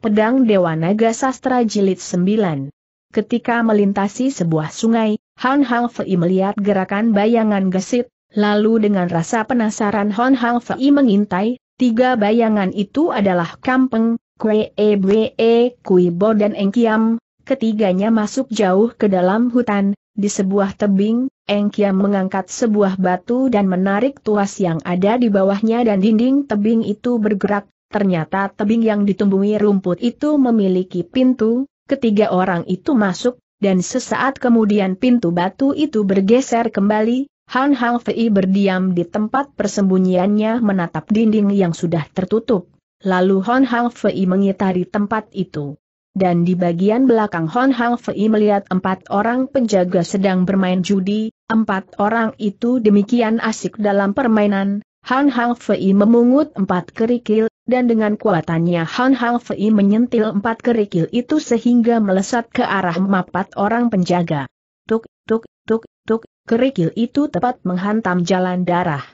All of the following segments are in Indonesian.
Pedang Dewa Naga Sastra Jilid 9. Ketika melintasi sebuah sungai, Han Hang Fei melihat gerakan bayangan gesit, lalu dengan rasa penasaran Han Hang Fei mengintai, tiga bayangan itu adalah Kampeng, Kue E Bwe E, Kui Bo dan Engkiam, ketiganya masuk jauh ke dalam hutan, di sebuah tebing, Engkiam mengangkat sebuah batu dan menarik tuas yang ada di bawahnya dan dinding tebing itu bergerak, Ternyata tebing yang ditumbuhi rumput itu memiliki pintu, ketiga orang itu masuk, dan sesaat kemudian pintu batu itu bergeser kembali, Han Hang Fei berdiam di tempat persembunyiannya menatap dinding yang sudah tertutup. Lalu Han Hang Fei mengitari tempat itu. Dan di bagian belakang Han Hang Fei melihat empat orang penjaga sedang bermain judi, empat orang itu demikian asik dalam permainan, Han Hang Fei memungut empat kerikil, dan dengan kuatannya Han Hang Fei menyentil empat kerikil itu sehingga melesat ke arah mapat orang penjaga. Tuk, tuk, tuk, tuk, kerikil itu tepat menghantam jalan darah.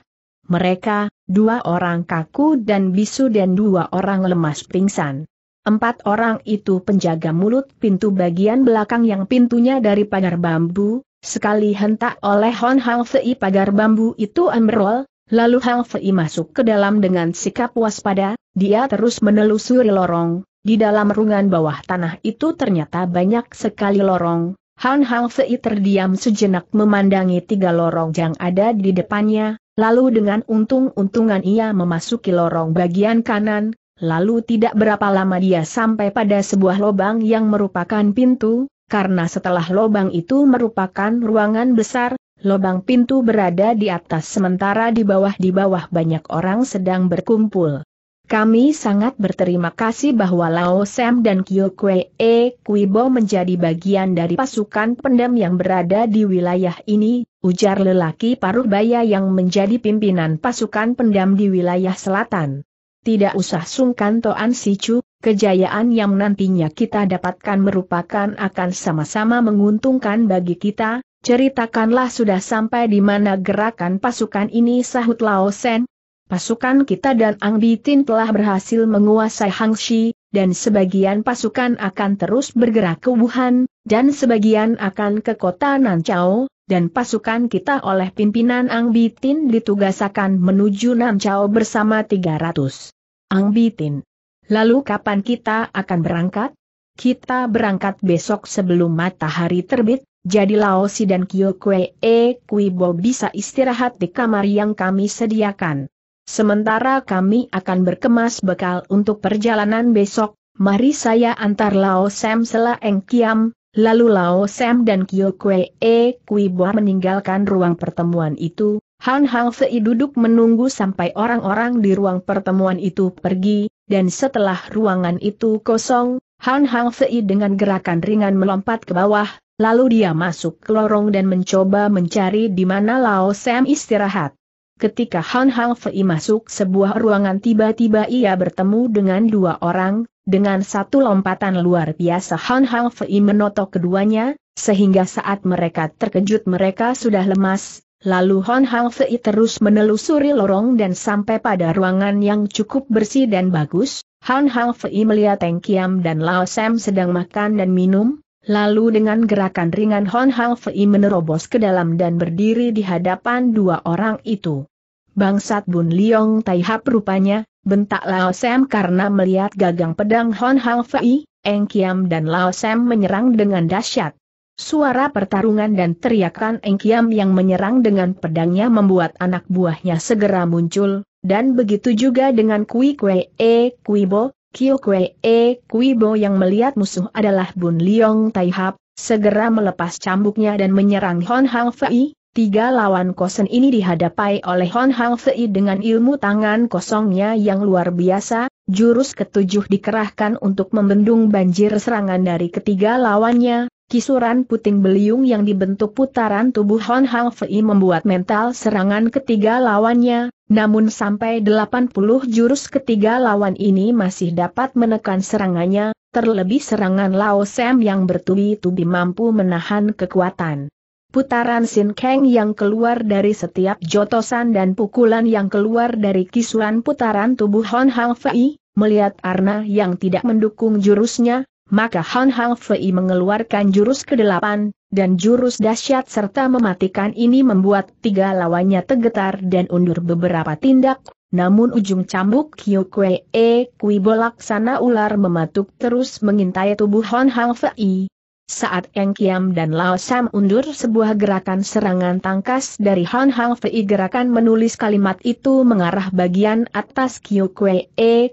Mereka, dua orang kaku dan bisu dan dua orang lemas pingsan. Empat orang itu penjaga mulut pintu bagian belakang yang pintunya dari pagar bambu, sekali hentak oleh Hon Hang Fei pagar bambu itu ambrol, Lalu Hang Fei masuk ke dalam dengan sikap waspada, dia terus menelusuri lorong, di dalam rungan bawah tanah itu ternyata banyak sekali lorong. Han Hang Fei terdiam sejenak memandangi tiga lorong yang ada di depannya, lalu dengan untung-untungan ia memasuki lorong bagian kanan, lalu tidak berapa lama dia sampai pada sebuah lubang yang merupakan pintu, karena setelah lubang itu merupakan ruangan besar, Lobang pintu berada di atas sementara di bawah di bawah banyak orang sedang berkumpul. Kami sangat berterima kasih bahwa Lao Sam dan Kyo Kwe E Kuibo menjadi bagian dari pasukan pendam yang berada di wilayah ini, ujar lelaki paruh baya yang menjadi pimpinan pasukan pendam di wilayah selatan. Tidak usah sungkan Toan Sicu, kejayaan yang nantinya kita dapatkan merupakan akan sama-sama menguntungkan bagi kita, Ceritakanlah sudah sampai di mana gerakan pasukan ini sahut Lao Sen. Pasukan kita dan Ang Bitin telah berhasil menguasai Hangxi, dan sebagian pasukan akan terus bergerak ke Wuhan, dan sebagian akan ke kota Nanchao, dan pasukan kita oleh pimpinan Ang Bitin ditugasakan menuju Nanchao bersama 300. Ang Bitin. Lalu kapan kita akan berangkat? Kita berangkat besok sebelum matahari terbit, jadi Lao Si dan Kyo Kwe E Bo bisa istirahat di kamar yang kami sediakan. Sementara kami akan berkemas bekal untuk perjalanan besok, mari saya antar Lao Sam Sela Eng Kiam, lalu Lao Sam dan Kyo Kwe E Bo meninggalkan ruang pertemuan itu, Han Hang Fei duduk menunggu sampai orang-orang di ruang pertemuan itu pergi, dan setelah ruangan itu kosong, Han Hang Fei dengan gerakan ringan melompat ke bawah, Lalu dia masuk ke lorong dan mencoba mencari di mana Lao Sam istirahat. Ketika Han Hang Fei masuk sebuah ruangan tiba-tiba ia bertemu dengan dua orang, dengan satu lompatan luar biasa. Han Hang Fei menotok keduanya, sehingga saat mereka terkejut mereka sudah lemas, lalu Han Hang Fei terus menelusuri lorong dan sampai pada ruangan yang cukup bersih dan bagus, Han Hang Fei melihat Teng Kiam dan Lao Sam sedang makan dan minum, Lalu dengan gerakan ringan Hon Hang Fei menerobos ke dalam dan berdiri di hadapan dua orang itu. Bangsat Bun Liong Taihap rupanya, bentak Lao Sam karena melihat gagang pedang Hon Hang Fei, Eng Kiam dan Lao Sam menyerang dengan dahsyat. Suara pertarungan dan teriakan Eng Kiam yang menyerang dengan pedangnya membuat anak buahnya segera muncul, dan begitu juga dengan Kui Kue E Kui Bo, Kyo Kwe E. Kuibo yang melihat musuh adalah Bun Liong Taihap, segera melepas cambuknya dan menyerang Hon Hang Fei. Tiga lawan kosen ini dihadapi oleh Hon Hang Fei dengan ilmu tangan kosongnya yang luar biasa, jurus ketujuh dikerahkan untuk membendung banjir serangan dari ketiga lawannya, Kisuran puting beliung yang dibentuk putaran tubuh Hon Hang Fei membuat mental serangan ketiga lawannya, namun sampai 80 jurus ketiga lawan ini masih dapat menekan serangannya, terlebih serangan Lao Sam yang bertubi-tubi mampu menahan kekuatan. Putaran Sin Kang yang keluar dari setiap jotosan dan pukulan yang keluar dari kisuan putaran tubuh Hon Hang Fei, melihat Arna yang tidak mendukung jurusnya, maka Han Hang Fei mengeluarkan jurus kedelapan, dan jurus dahsyat serta mematikan ini membuat tiga lawannya tergetar dan undur beberapa tindak, namun ujung cambuk Kyo Kwe E Kui bolak sana ular mematuk terus mengintai tubuh Han Hang Fei. Saat Eng Kiam dan Lao Sam undur sebuah gerakan serangan tangkas dari Han Hang Fei gerakan menulis kalimat itu mengarah bagian atas Kyo Kwe E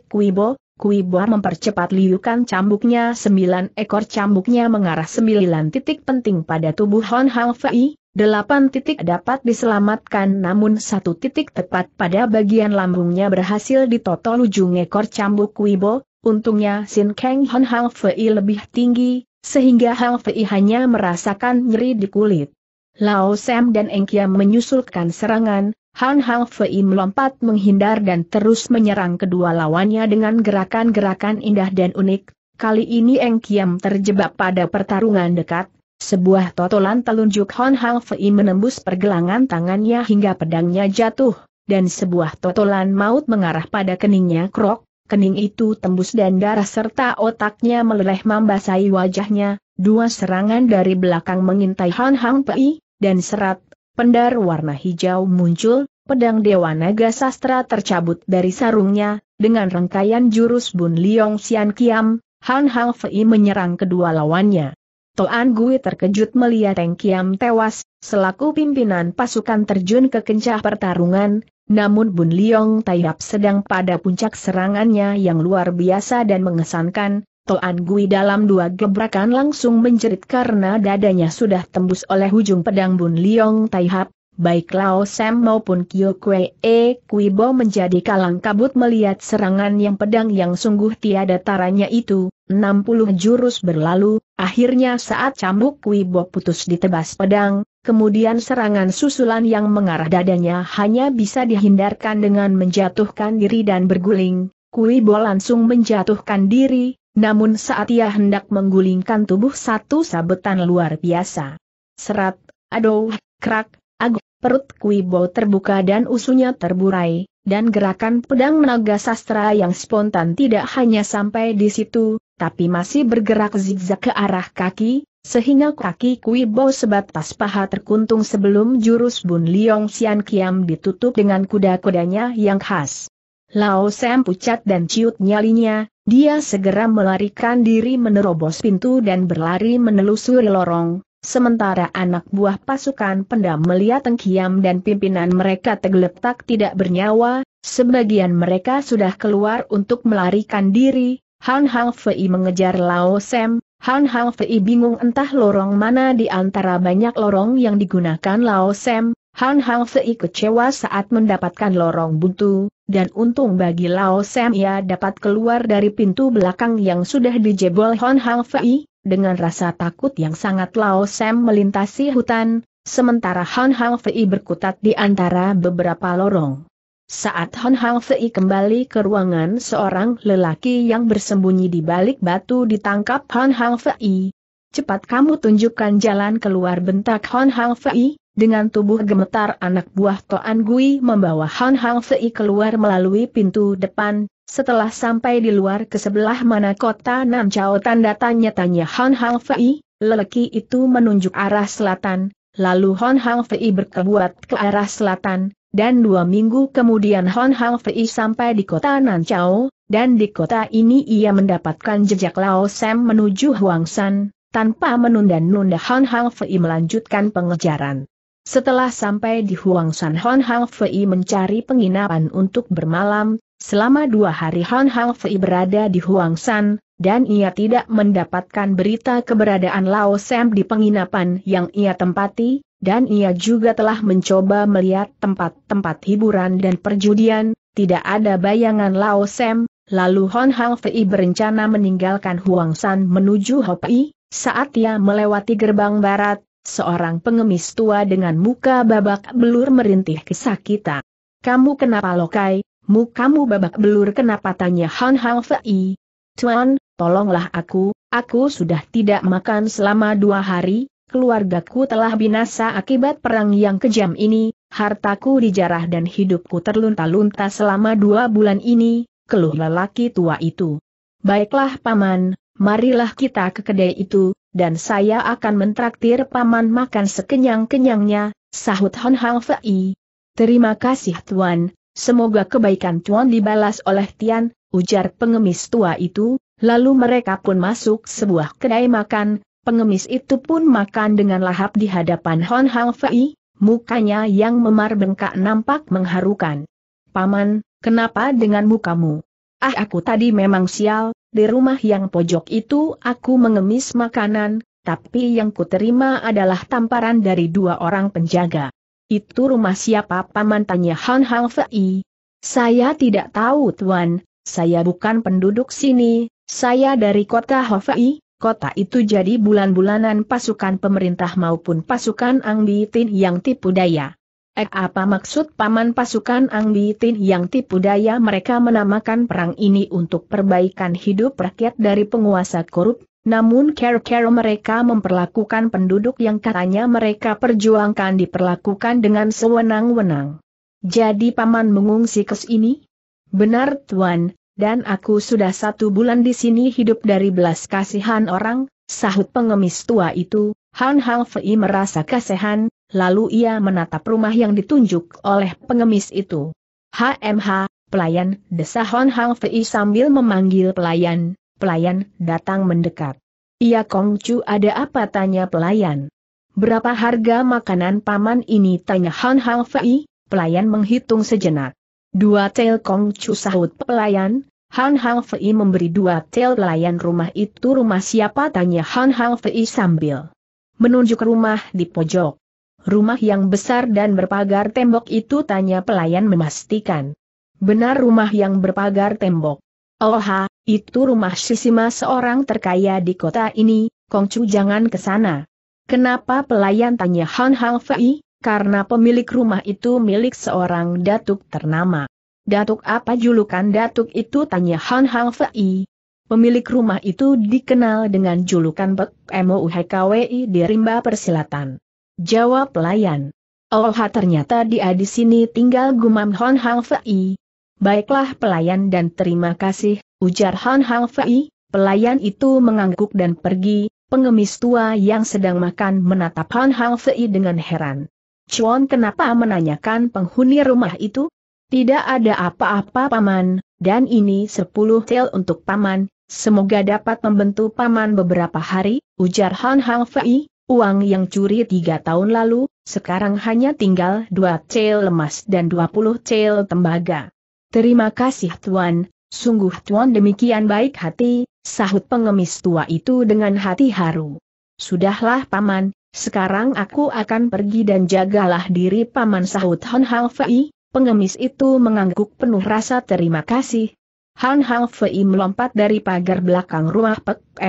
Kuibo, Kuibo mempercepat liukan cambuknya sembilan ekor cambuknya mengarah sembilan titik penting pada tubuh Han Hang Fei, delapan titik dapat diselamatkan namun satu titik tepat pada bagian lambungnya berhasil ditotol ujung ekor cambuk Kuibo, untungnya Sin Kang Han Hang Fei lebih tinggi, sehingga Hang Fei hanya merasakan nyeri di kulit. Lao Sam dan Eng Kiam menyusulkan serangan, Han Hang Fei melompat menghindar dan terus menyerang kedua lawannya dengan gerakan-gerakan indah dan unik. Kali ini Eng Kiam terjebak pada pertarungan dekat, sebuah totolan telunjuk Han Hang Fei menembus pergelangan tangannya hingga pedangnya jatuh, dan sebuah totolan maut mengarah pada keningnya krok, kening itu tembus dan darah serta otaknya meleleh membasahi wajahnya, dua serangan dari belakang mengintai Han Hang Pei, dan serat, pendar warna hijau muncul, pedang Dewa Naga Sastra tercabut dari sarungnya, dengan rangkaian jurus Bun Liong Sian Kiam, Han Hang Fei menyerang kedua lawannya. Toan Gui terkejut melihat Teng Kiam tewas, selaku pimpinan pasukan terjun ke kencah pertarungan, namun Bun Liong Taihap sedang pada puncak serangannya yang luar biasa dan mengesankan, Toan Gui dalam dua gebrakan langsung menjerit karena dadanya sudah tembus oleh ujung pedang Bun Liong Taihap, baik Lao Sam maupun Kyo Kwe E Kuibo menjadi kalang kabut melihat serangan yang pedang yang sungguh tiada taranya itu, 60 jurus berlalu, akhirnya saat cambuk Kuibo putus ditebas pedang, kemudian serangan susulan yang mengarah dadanya hanya bisa dihindarkan dengan menjatuhkan diri dan berguling. Kui Bo langsung menjatuhkan diri, namun saat ia hendak menggulingkan tubuh satu sabetan luar biasa. Serat, aduh, krak, ag, perut Kui Bo terbuka dan usunya terburai, dan gerakan pedang menaga sastra yang spontan tidak hanya sampai di situ, tapi masih bergerak zigzag ke arah kaki, sehingga kaki Kui Bo sebatas paha terkuntung sebelum jurus Bun Liong Sian Kiam ditutup dengan kuda-kudanya yang khas. Lao Sam pucat dan ciut nyalinya, dia segera melarikan diri menerobos pintu dan berlari menelusuri lorong, sementara anak buah pasukan pendam melihat Tengkiam dan pimpinan mereka tergeletak tidak bernyawa, sebagian mereka sudah keluar untuk melarikan diri, Han Hang Fei mengejar Lao Sam, Han Hang Fei bingung entah lorong mana di antara banyak lorong yang digunakan Lao Sam, Han Hang Fei kecewa saat mendapatkan lorong buntu, dan untung bagi Lao Sam ia dapat keluar dari pintu belakang yang sudah dijebol Han Hang Fei, dengan rasa takut yang sangat Lao Sam melintasi hutan, sementara Han Hang Fei berkutat di antara beberapa lorong. Saat Hon Hang Fei kembali ke ruangan seorang lelaki yang bersembunyi di balik batu ditangkap Hon Hang Fei. Cepat kamu tunjukkan jalan keluar bentak Hon Hang Fei, dengan tubuh gemetar anak buah Toan Gui membawa Hon Hang Fei keluar melalui pintu depan, setelah sampai di luar ke sebelah mana kota Nam Chao tanda tanya-tanya Hon Hang Fei, lelaki itu menunjuk arah selatan, lalu Hon Hang Fei berkebuat ke arah selatan, dan dua minggu kemudian Hon Hang Fei sampai di kota Nanchao, dan di kota ini ia mendapatkan jejak Lao Sam menuju Huang San, tanpa menunda-nunda Hon Hang Fei melanjutkan pengejaran. Setelah sampai di Huang San Hon Hang Fei mencari penginapan untuk bermalam, selama dua hari Hon Hang Fei berada di Huang San, dan ia tidak mendapatkan berita keberadaan Lao Sam di penginapan yang ia tempati, dan ia juga telah mencoba melihat tempat-tempat hiburan dan perjudian, tidak ada bayangan Lao Sem, lalu Hon Hang Fei berencana meninggalkan Huang San menuju Hopi, saat ia melewati gerbang barat, seorang pengemis tua dengan muka babak belur merintih kesakitan. Kamu kenapa lokai, mukamu babak belur kenapa tanya Hon Hang Fei? Tuan, tolonglah aku, aku sudah tidak makan selama dua hari, keluargaku telah binasa akibat perang yang kejam ini, hartaku dijarah dan hidupku terlunta-lunta selama dua bulan ini, keluh lelaki tua itu. Baiklah paman, marilah kita ke kedai itu, dan saya akan mentraktir paman makan sekenyang-kenyangnya, sahut Hon Hang Fei. Terima kasih tuan, semoga kebaikan tuan dibalas oleh Tian, ujar pengemis tua itu, lalu mereka pun masuk sebuah kedai makan, pengemis itu pun makan dengan lahap di hadapan Hon Hang Fei, mukanya yang memar bengkak nampak mengharukan. Paman, kenapa dengan mukamu? Ah aku tadi memang sial, di rumah yang pojok itu aku mengemis makanan, tapi yang kuterima adalah tamparan dari dua orang penjaga. Itu rumah siapa paman tanya Han Hang Fei. Saya tidak tahu tuan, saya bukan penduduk sini, saya dari kota Hofei, kota itu jadi bulan-bulanan pasukan pemerintah maupun pasukan Ang Bitin yang tipu daya. Eh apa maksud paman pasukan Ang yang tipu daya mereka menamakan perang ini untuk perbaikan hidup rakyat dari penguasa korup, namun care-care mereka memperlakukan penduduk yang katanya mereka perjuangkan diperlakukan dengan sewenang-wenang. Jadi paman mengungsi ke sini? Benar tuan, dan aku sudah satu bulan di sini hidup dari belas kasihan orang, sahut pengemis tua itu, Han Hang Fei merasa kasihan, lalu ia menatap rumah yang ditunjuk oleh pengemis itu. HMH, pelayan, desa Hon Hang Fei sambil memanggil pelayan, pelayan datang mendekat. Iya Kongcu ada apa tanya pelayan. Berapa harga makanan paman ini tanya Han Hang Fei, pelayan menghitung sejenak. Dua tel Kongcu sahut pelayan, Han Hang Fei memberi dua tel pelayan rumah itu rumah siapa tanya Han Hang Fei sambil menunjuk rumah di pojok. Rumah yang besar dan berpagar tembok itu tanya pelayan memastikan. Benar rumah yang berpagar tembok. Oh ha, itu rumah Sisima seorang terkaya di kota ini, Kongcu jangan ke sana. Kenapa pelayan tanya Han Hang Fei? Karena pemilik rumah itu milik seorang datuk ternama. Datuk apa julukan datuk itu tanya Han Hang Fei. Pemilik rumah itu dikenal dengan julukan Bek MOUHKWI di rimba persilatan. Jawab pelayan. Oh ternyata dia di sini tinggal gumam Hon Hang Fei. Baiklah pelayan dan terima kasih, ujar Hon Hang Fei. Pelayan itu mengangguk dan pergi, pengemis tua yang sedang makan menatap Hon Hang Fei dengan heran. Chuan kenapa menanyakan penghuni rumah itu? Tidak ada apa-apa paman, dan ini sepuluh tel untuk paman, semoga dapat membantu paman beberapa hari, ujar Han Hang Fei, Uang yang curi tiga tahun lalu, sekarang hanya tinggal dua cel lemas dan dua puluh cel tembaga. Terima kasih Tuan, sungguh Tuan demikian baik hati, sahut pengemis tua itu dengan hati haru. Sudahlah Paman, sekarang aku akan pergi dan jagalah diri Paman sahut Han Hang Fei, pengemis itu mengangguk penuh rasa terima kasih. Han Hang Fei melompat dari pagar belakang rumah Pek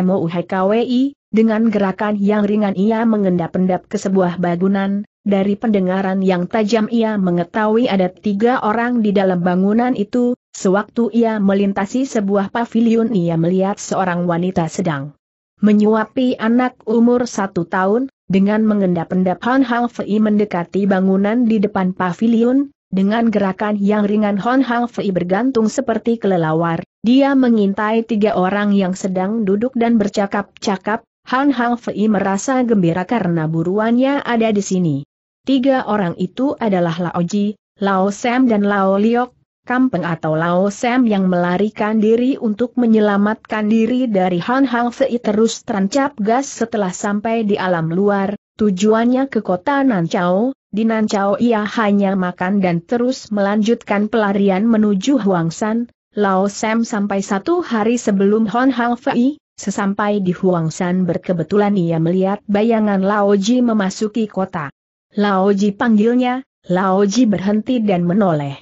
dengan gerakan yang ringan ia mengendap-endap ke sebuah bangunan, dari pendengaran yang tajam ia mengetahui ada tiga orang di dalam bangunan itu, sewaktu ia melintasi sebuah pavilion ia melihat seorang wanita sedang menyuapi anak umur satu tahun, dengan mengendap-endap Han Hang Fei mendekati bangunan di depan pavilion, dengan gerakan yang ringan Hon Hang Fei bergantung seperti kelelawar, dia mengintai tiga orang yang sedang duduk dan bercakap-cakap, Han Hang Fei merasa gembira karena buruannya ada di sini. Tiga orang itu adalah Lao Ji, Lao Sam dan Lao Liok, kampeng atau Lao Sam yang melarikan diri untuk menyelamatkan diri dari Han Hang Fei terus terancap gas setelah sampai di alam luar, tujuannya ke kota Nanchao, di Nanchao ia hanya makan dan terus melanjutkan pelarian menuju Huangsan, Lao Sam sampai satu hari sebelum Han Hang Fei, Sesampai di Huangshan berkebetulan ia melihat bayangan Laoji memasuki kota. Laoji panggilnya, Laoji berhenti dan menoleh.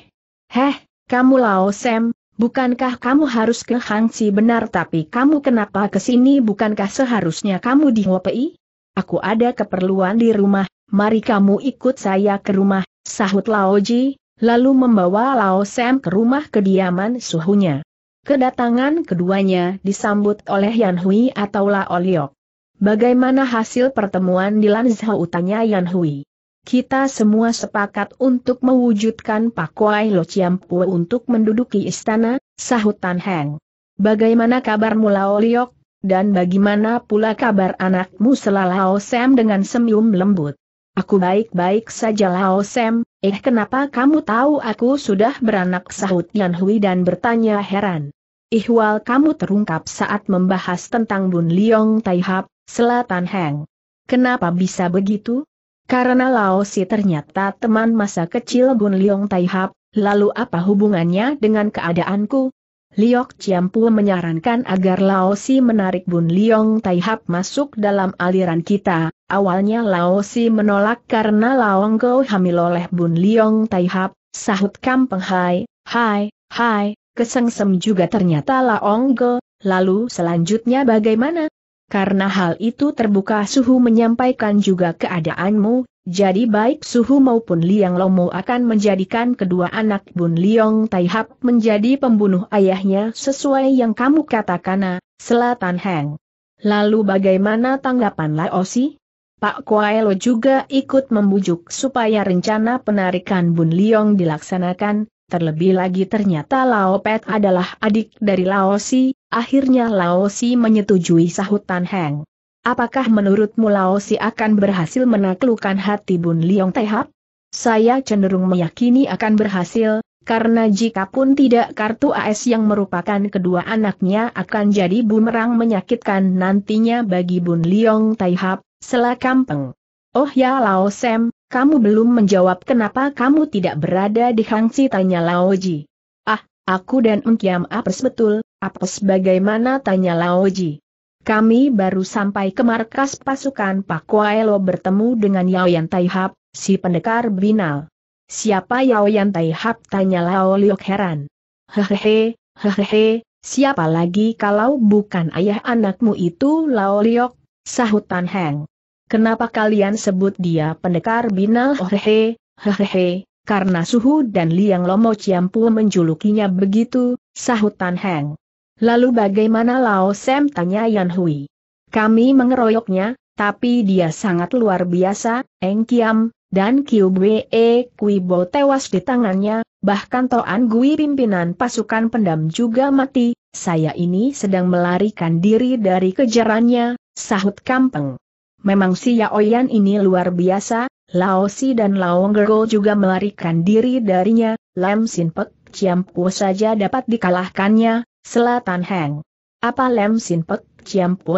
Heh, kamu Lao Sem, bukankah kamu harus ke Hangsi benar tapi kamu kenapa ke sini bukankah seharusnya kamu di Hopei? Aku ada keperluan di rumah, mari kamu ikut saya ke rumah, sahut Laoji, lalu membawa Lao Sem ke rumah kediaman suhunya. Kedatangan keduanya disambut oleh Yan Hui atau La Oliok. Bagaimana hasil pertemuan di Lanzhou utanya Yan Hui? Kita semua sepakat untuk mewujudkan Pakuai Lo Chiampu untuk menduduki istana, sahut Tan Heng. Bagaimana kabarmu Lao Liok, dan bagaimana pula kabar anakmu Selalao Sam dengan senyum lembut? Aku baik-baik saja Lao Sam, eh kenapa kamu tahu aku sudah beranak sahut Yan Hui dan bertanya heran. Ihwal kamu terungkap saat membahas tentang Bun Liong Taihap, Selatan Heng. Kenapa bisa begitu? Karena Lao Si ternyata teman masa kecil Bun Liong Taihap, lalu apa hubungannya dengan keadaanku? Liok Ciampu menyarankan agar Lao Si menarik Bun Liong Taihap masuk dalam aliran kita. Awalnya Lao Si menolak karena Laong Go hamil oleh Bun Liong Taihap, sahut Kampeng Hai, Hai, Hai, kesengsem juga ternyata Laong Go, lalu selanjutnya bagaimana? Karena hal itu terbuka suhu menyampaikan juga keadaanmu, jadi baik Suhu maupun Liang Lomo akan menjadikan kedua anak Bun Liong Taihap menjadi pembunuh ayahnya sesuai yang kamu katakan, Selatan Heng. Lalu bagaimana tanggapan Laosi? Pak Kuai Lo juga ikut membujuk supaya rencana penarikan Bun Liong dilaksanakan, terlebih lagi ternyata Lao Pet adalah adik dari Laosi, akhirnya Laosi menyetujui sahutan Heng. Apakah menurutmu Lao Si akan berhasil menaklukkan hati Bun Liong Tehap? Saya cenderung meyakini akan berhasil, karena jika pun tidak kartu AS yang merupakan kedua anaknya akan jadi bumerang menyakitkan nantinya bagi Bun Liong Taihap, sela kampeng. Oh ya Lao Sem, kamu belum menjawab kenapa kamu tidak berada di Hangsi tanya Lao Ji. Ah, aku dan Engkiam apes betul, apes bagaimana tanya Lao Ji. Kami baru sampai ke markas pasukan Pak Kuaelo bertemu dengan Yaoyan Taihap, si pendekar binal. Siapa Yaoyan Taihap tanya Lao Liok heran. Hehehe, hehehe, siapa lagi kalau bukan ayah anakmu itu Lao Liok, sahut Tan Heng. Kenapa kalian sebut dia pendekar binal hehehe, hehehe, karena suhu dan liang lomo ciampu menjulukinya begitu, sahut Tan Heng. Lalu bagaimana Lao Sem tanya Yan Hui. Kami mengeroyoknya, tapi dia sangat luar biasa, Eng Kiam, dan Kiu Bwe Kui Bo tewas di tangannya, bahkan Toan Gui pimpinan pasukan pendam juga mati, saya ini sedang melarikan diri dari kejarannya, sahut Kampeng. Memang si Yaoyan ini luar biasa, Lao Si dan Lao Gergo juga melarikan diri darinya, Lam Sin Pek Ciampu saja dapat dikalahkannya, Selatan Heng. Apa Lem Sin Pek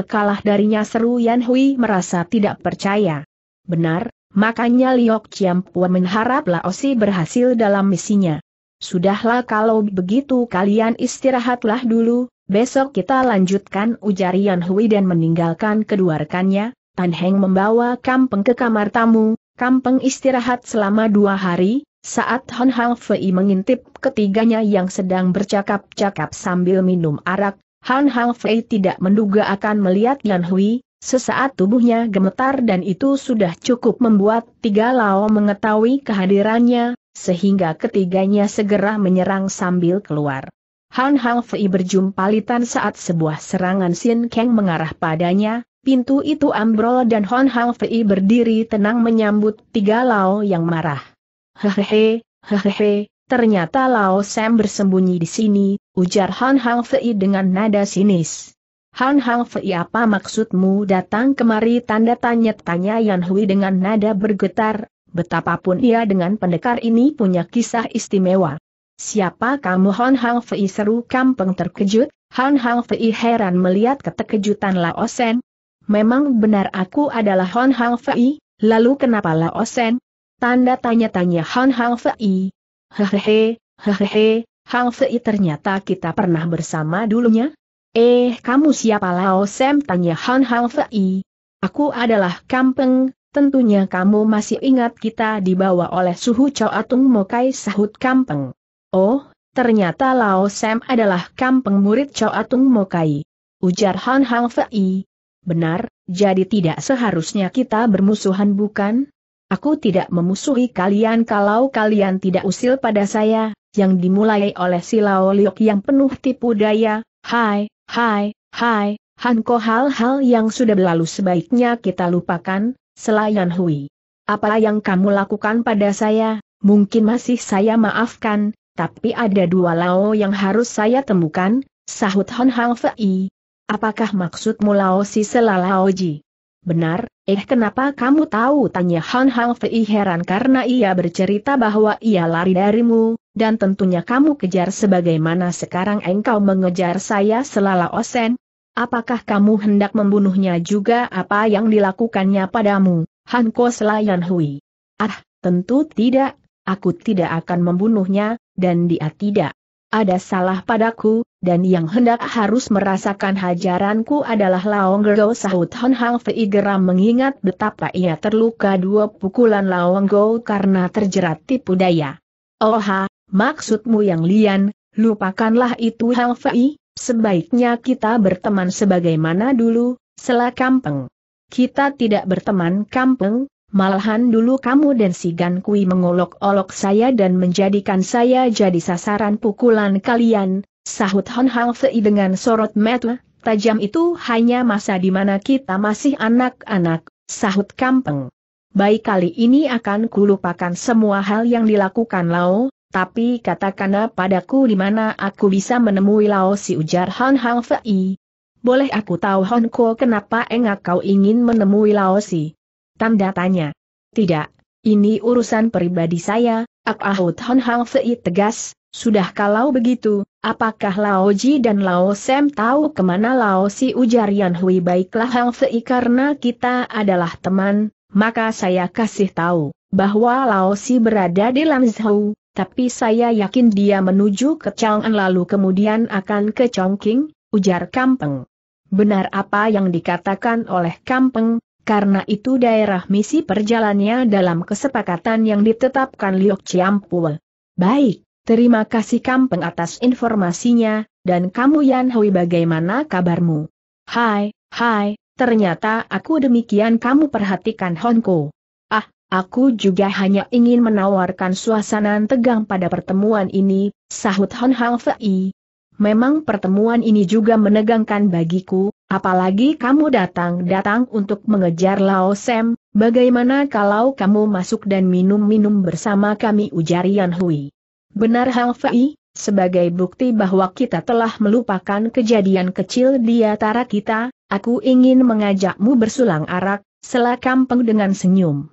kalah darinya seru Yan Hui merasa tidak percaya. Benar, makanya Liok Ciampu mengharap Laosi berhasil dalam misinya. Sudahlah kalau begitu kalian istirahatlah dulu, besok kita lanjutkan ujar Yan Hui dan meninggalkan kedua rekannya, Tan Heng membawa Kampeng ke kamar tamu, Kampeng istirahat selama dua hari, saat Hon Hang Fei mengintip ketiganya yang sedang bercakap-cakap sambil minum arak, Han Hang Fei tidak menduga akan melihat Yan Hui, sesaat tubuhnya gemetar dan itu sudah cukup membuat tiga Lao mengetahui kehadirannya, sehingga ketiganya segera menyerang sambil keluar. Han Hang Fei berjumpalitan saat sebuah serangan Sin Kang mengarah padanya, pintu itu ambrol dan Hon Hang Fei berdiri tenang menyambut tiga Lao yang marah. Hehehe, hehehe, ternyata Lao Sam bersembunyi di sini, ujar Han Hang Fei dengan nada sinis. Han Hang Fei apa maksudmu datang kemari tanda tanya-tanya Yan Hui dengan nada bergetar, betapapun ia dengan pendekar ini punya kisah istimewa. Siapa kamu Han Hang Fei seru kampeng terkejut, Han Hang Fei heran melihat keterkejutan Lao Sen. Memang benar aku adalah Han Hang Fei, lalu kenapa Lao Sen? Tanda tanya-tanya Han Hang Fei. Hehehe, hehehe, Hang Fei ternyata kita pernah bersama dulunya? Eh, kamu siapa Lao Sem? Tanya Han Hang Fei. Aku adalah Kampeng, tentunya kamu masih ingat kita dibawa oleh suhu Chow Atung Mokai sahut Kampeng. Oh, ternyata Lao Sem adalah Kampeng murid Chow Atung Mokai. Ujar Han Hang Fei. Benar, jadi tidak seharusnya kita bermusuhan bukan? Aku tidak memusuhi kalian kalau kalian tidak usil pada saya, yang dimulai oleh si Lao Liok yang penuh tipu daya, hai, hai, hai, Hanko hal-hal yang sudah berlalu sebaiknya kita lupakan, selayan Hui. Apa yang kamu lakukan pada saya, mungkin masih saya maafkan, tapi ada dua Lao yang harus saya temukan, sahut Hon Hang Fei. Apakah maksudmu Lao si Selalaoji? Benar, eh kenapa kamu tahu? Tanya Han Hang Fei heran karena ia bercerita bahwa ia lari darimu, dan tentunya kamu kejar sebagaimana sekarang engkau mengejar saya selala osen. Apakah kamu hendak membunuhnya juga? Apa yang dilakukannya padamu, Han Ko Selayan Hui? Ah, tentu tidak, aku tidak akan membunuhnya, dan dia tidak ada salah padaku, dan yang hendak harus merasakan hajaranku adalah Laong Go sahut Hon Hang Fei geram mengingat betapa ia terluka dua pukulan Laong Go karena terjerat tipu daya. Oh ha, maksudmu yang lian, lupakanlah itu Hang Fei, sebaiknya kita berteman sebagaimana dulu, sela kampeng. Kita tidak berteman kampeng, Malahan dulu kamu dan si Gan Kui mengolok-olok saya dan menjadikan saya jadi sasaran pukulan kalian, sahut Hon Hang Fei dengan sorot mata, tajam itu hanya masa di mana kita masih anak-anak, sahut Kampeng. Baik kali ini akan kulupakan semua hal yang dilakukan Lao, tapi katakanlah padaku di mana aku bisa menemui Lao si ujar Hon Hang Fei. Boleh aku tahu Hon Ko kenapa engak kau ingin menemui Lao si? Tanda tanya. Tidak, ini urusan pribadi saya, Ak Ahut Hon Hang Fei tegas, sudah kalau begitu, apakah Lao Ji dan Lao Sem tahu ke mana Lao Si ujar Yan Hui baiklah Hang Fei karena kita adalah teman, maka saya kasih tahu, bahwa Lao Si berada di Lanzhou, tapi saya yakin dia menuju ke Chang'an lalu kemudian akan ke Chongqing, ujar Kampeng. Benar apa yang dikatakan oleh Kampeng, karena itu daerah misi perjalannya dalam kesepakatan yang ditetapkan Liok Chiampul. Baik, terima kasih Kampeng atas informasinya, dan kamu Yan Hui bagaimana kabarmu? Hai, hai, ternyata aku demikian kamu perhatikan Honko. Ah, aku juga hanya ingin menawarkan suasana tegang pada pertemuan ini, sahut Hon Hang Fei. Memang pertemuan ini juga menegangkan bagiku, apalagi kamu datang-datang untuk mengejar Lao Sem, bagaimana kalau kamu masuk dan minum-minum bersama kami ujar Yan Hui. Benar Hang Fei, sebagai bukti bahwa kita telah melupakan kejadian kecil di antara kita, aku ingin mengajakmu bersulang arak, sela kampung dengan senyum.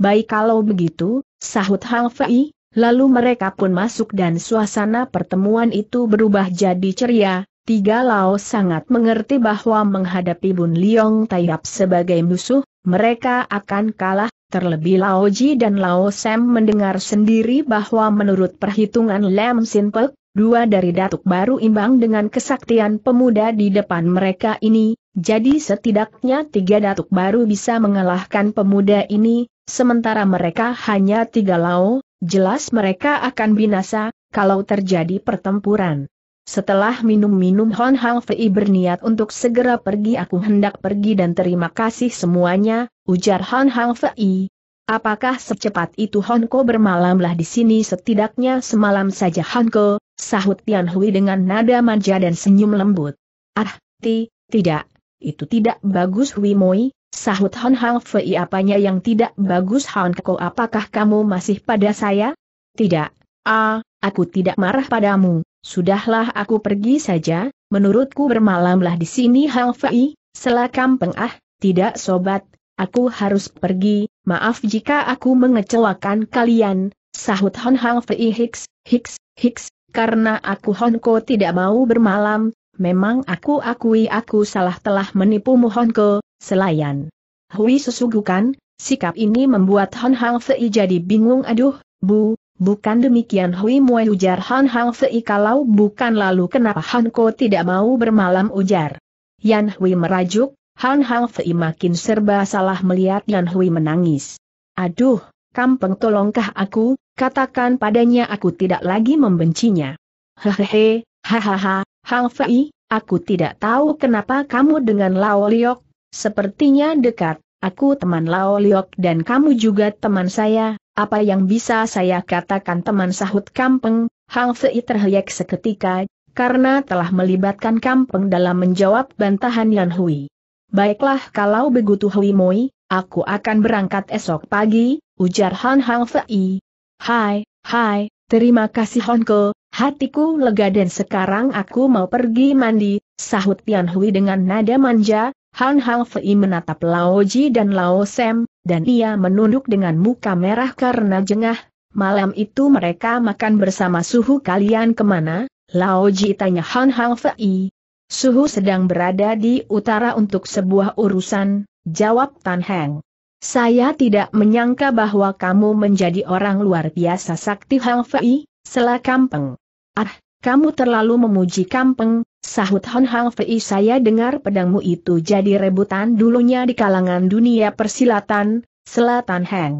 Baik kalau begitu, sahut Hang Fei, Lalu mereka pun masuk dan suasana pertemuan itu berubah jadi ceria, tiga Lao sangat mengerti bahwa menghadapi Bun Liong Taiyap sebagai musuh, mereka akan kalah, terlebih Lao Ji dan Lao Sam mendengar sendiri bahwa menurut perhitungan Lam Sin Pek, dua dari datuk baru imbang dengan kesaktian pemuda di depan mereka ini, jadi setidaknya tiga datuk baru bisa mengalahkan pemuda ini, sementara mereka hanya tiga Lao, jelas mereka akan binasa, kalau terjadi pertempuran. Setelah minum-minum Hon Hang Fei berniat untuk segera pergi aku hendak pergi dan terima kasih semuanya, ujar Hon Hang Fei. Apakah secepat itu Hon Ko bermalamlah di sini setidaknya semalam saja Hon Ko, sahut Tian Hui dengan nada manja dan senyum lembut. Ah, ti, tidak, itu tidak bagus Hui Moi, Sahut Hon Hang Fei apanya yang tidak bagus? Hon Ko apakah kamu masih pada saya? Tidak, ah, aku tidak marah padamu, sudahlah aku pergi saja, menurutku bermalamlah di sini Hang Fei, sela kampeng ah, tidak sobat, aku harus pergi, maaf jika aku mengecewakan kalian, sahut Hon Hang Fei Hicks, Hicks, Hicks, karena aku Hon Ko tidak mau bermalam, memang aku akui aku salah telah menipu Mohon Ko, selayan. Hui sesugukan, sikap ini membuat Han Hang Fei jadi bingung aduh, bu, bukan demikian Hui Mue ujar Han Hang Fei kalau bukan lalu kenapa Han Ko tidak mau bermalam ujar. Yan Hui merajuk, Han Hang Fei makin serba salah melihat Yan Hui menangis. Aduh, kampeng tolongkah aku, katakan padanya aku tidak lagi membencinya. Hehehe, hahaha, Hang Fei, aku tidak tahu kenapa kamu dengan Lao Liok, Sepertinya dekat, aku teman Lao Liok dan kamu juga teman saya, apa yang bisa saya katakan teman sahut kampeng, Hang Fei terhuyek seketika, karena telah melibatkan kampeng dalam menjawab bantahan Yan Hui. Baiklah kalau begitu Hui Moi, aku akan berangkat esok pagi, ujar Han Hang Fei. Hai, hai, Terima kasih Honko, hatiku lega dan sekarang aku mau pergi mandi, sahut Tian Hui dengan nada manja, Han Hang Fei menatap Lao Ji dan Lao Sem, dan ia menunduk dengan muka merah karena jengah. Malam itu mereka makan bersama suhu kalian ke mana? Lao Ji tanya Han Hang Fei. Suhu sedang berada di utara untuk sebuah urusan, jawab Tan Heng. Saya tidak menyangka bahwa kamu menjadi orang luar biasa sakti Hang Fei, sela kampeng. Ah, kamu terlalu memuji kampeng, sahut Hon Hang Fei saya dengar pedangmu itu jadi rebutan dulunya di kalangan dunia persilatan, selatan Hang.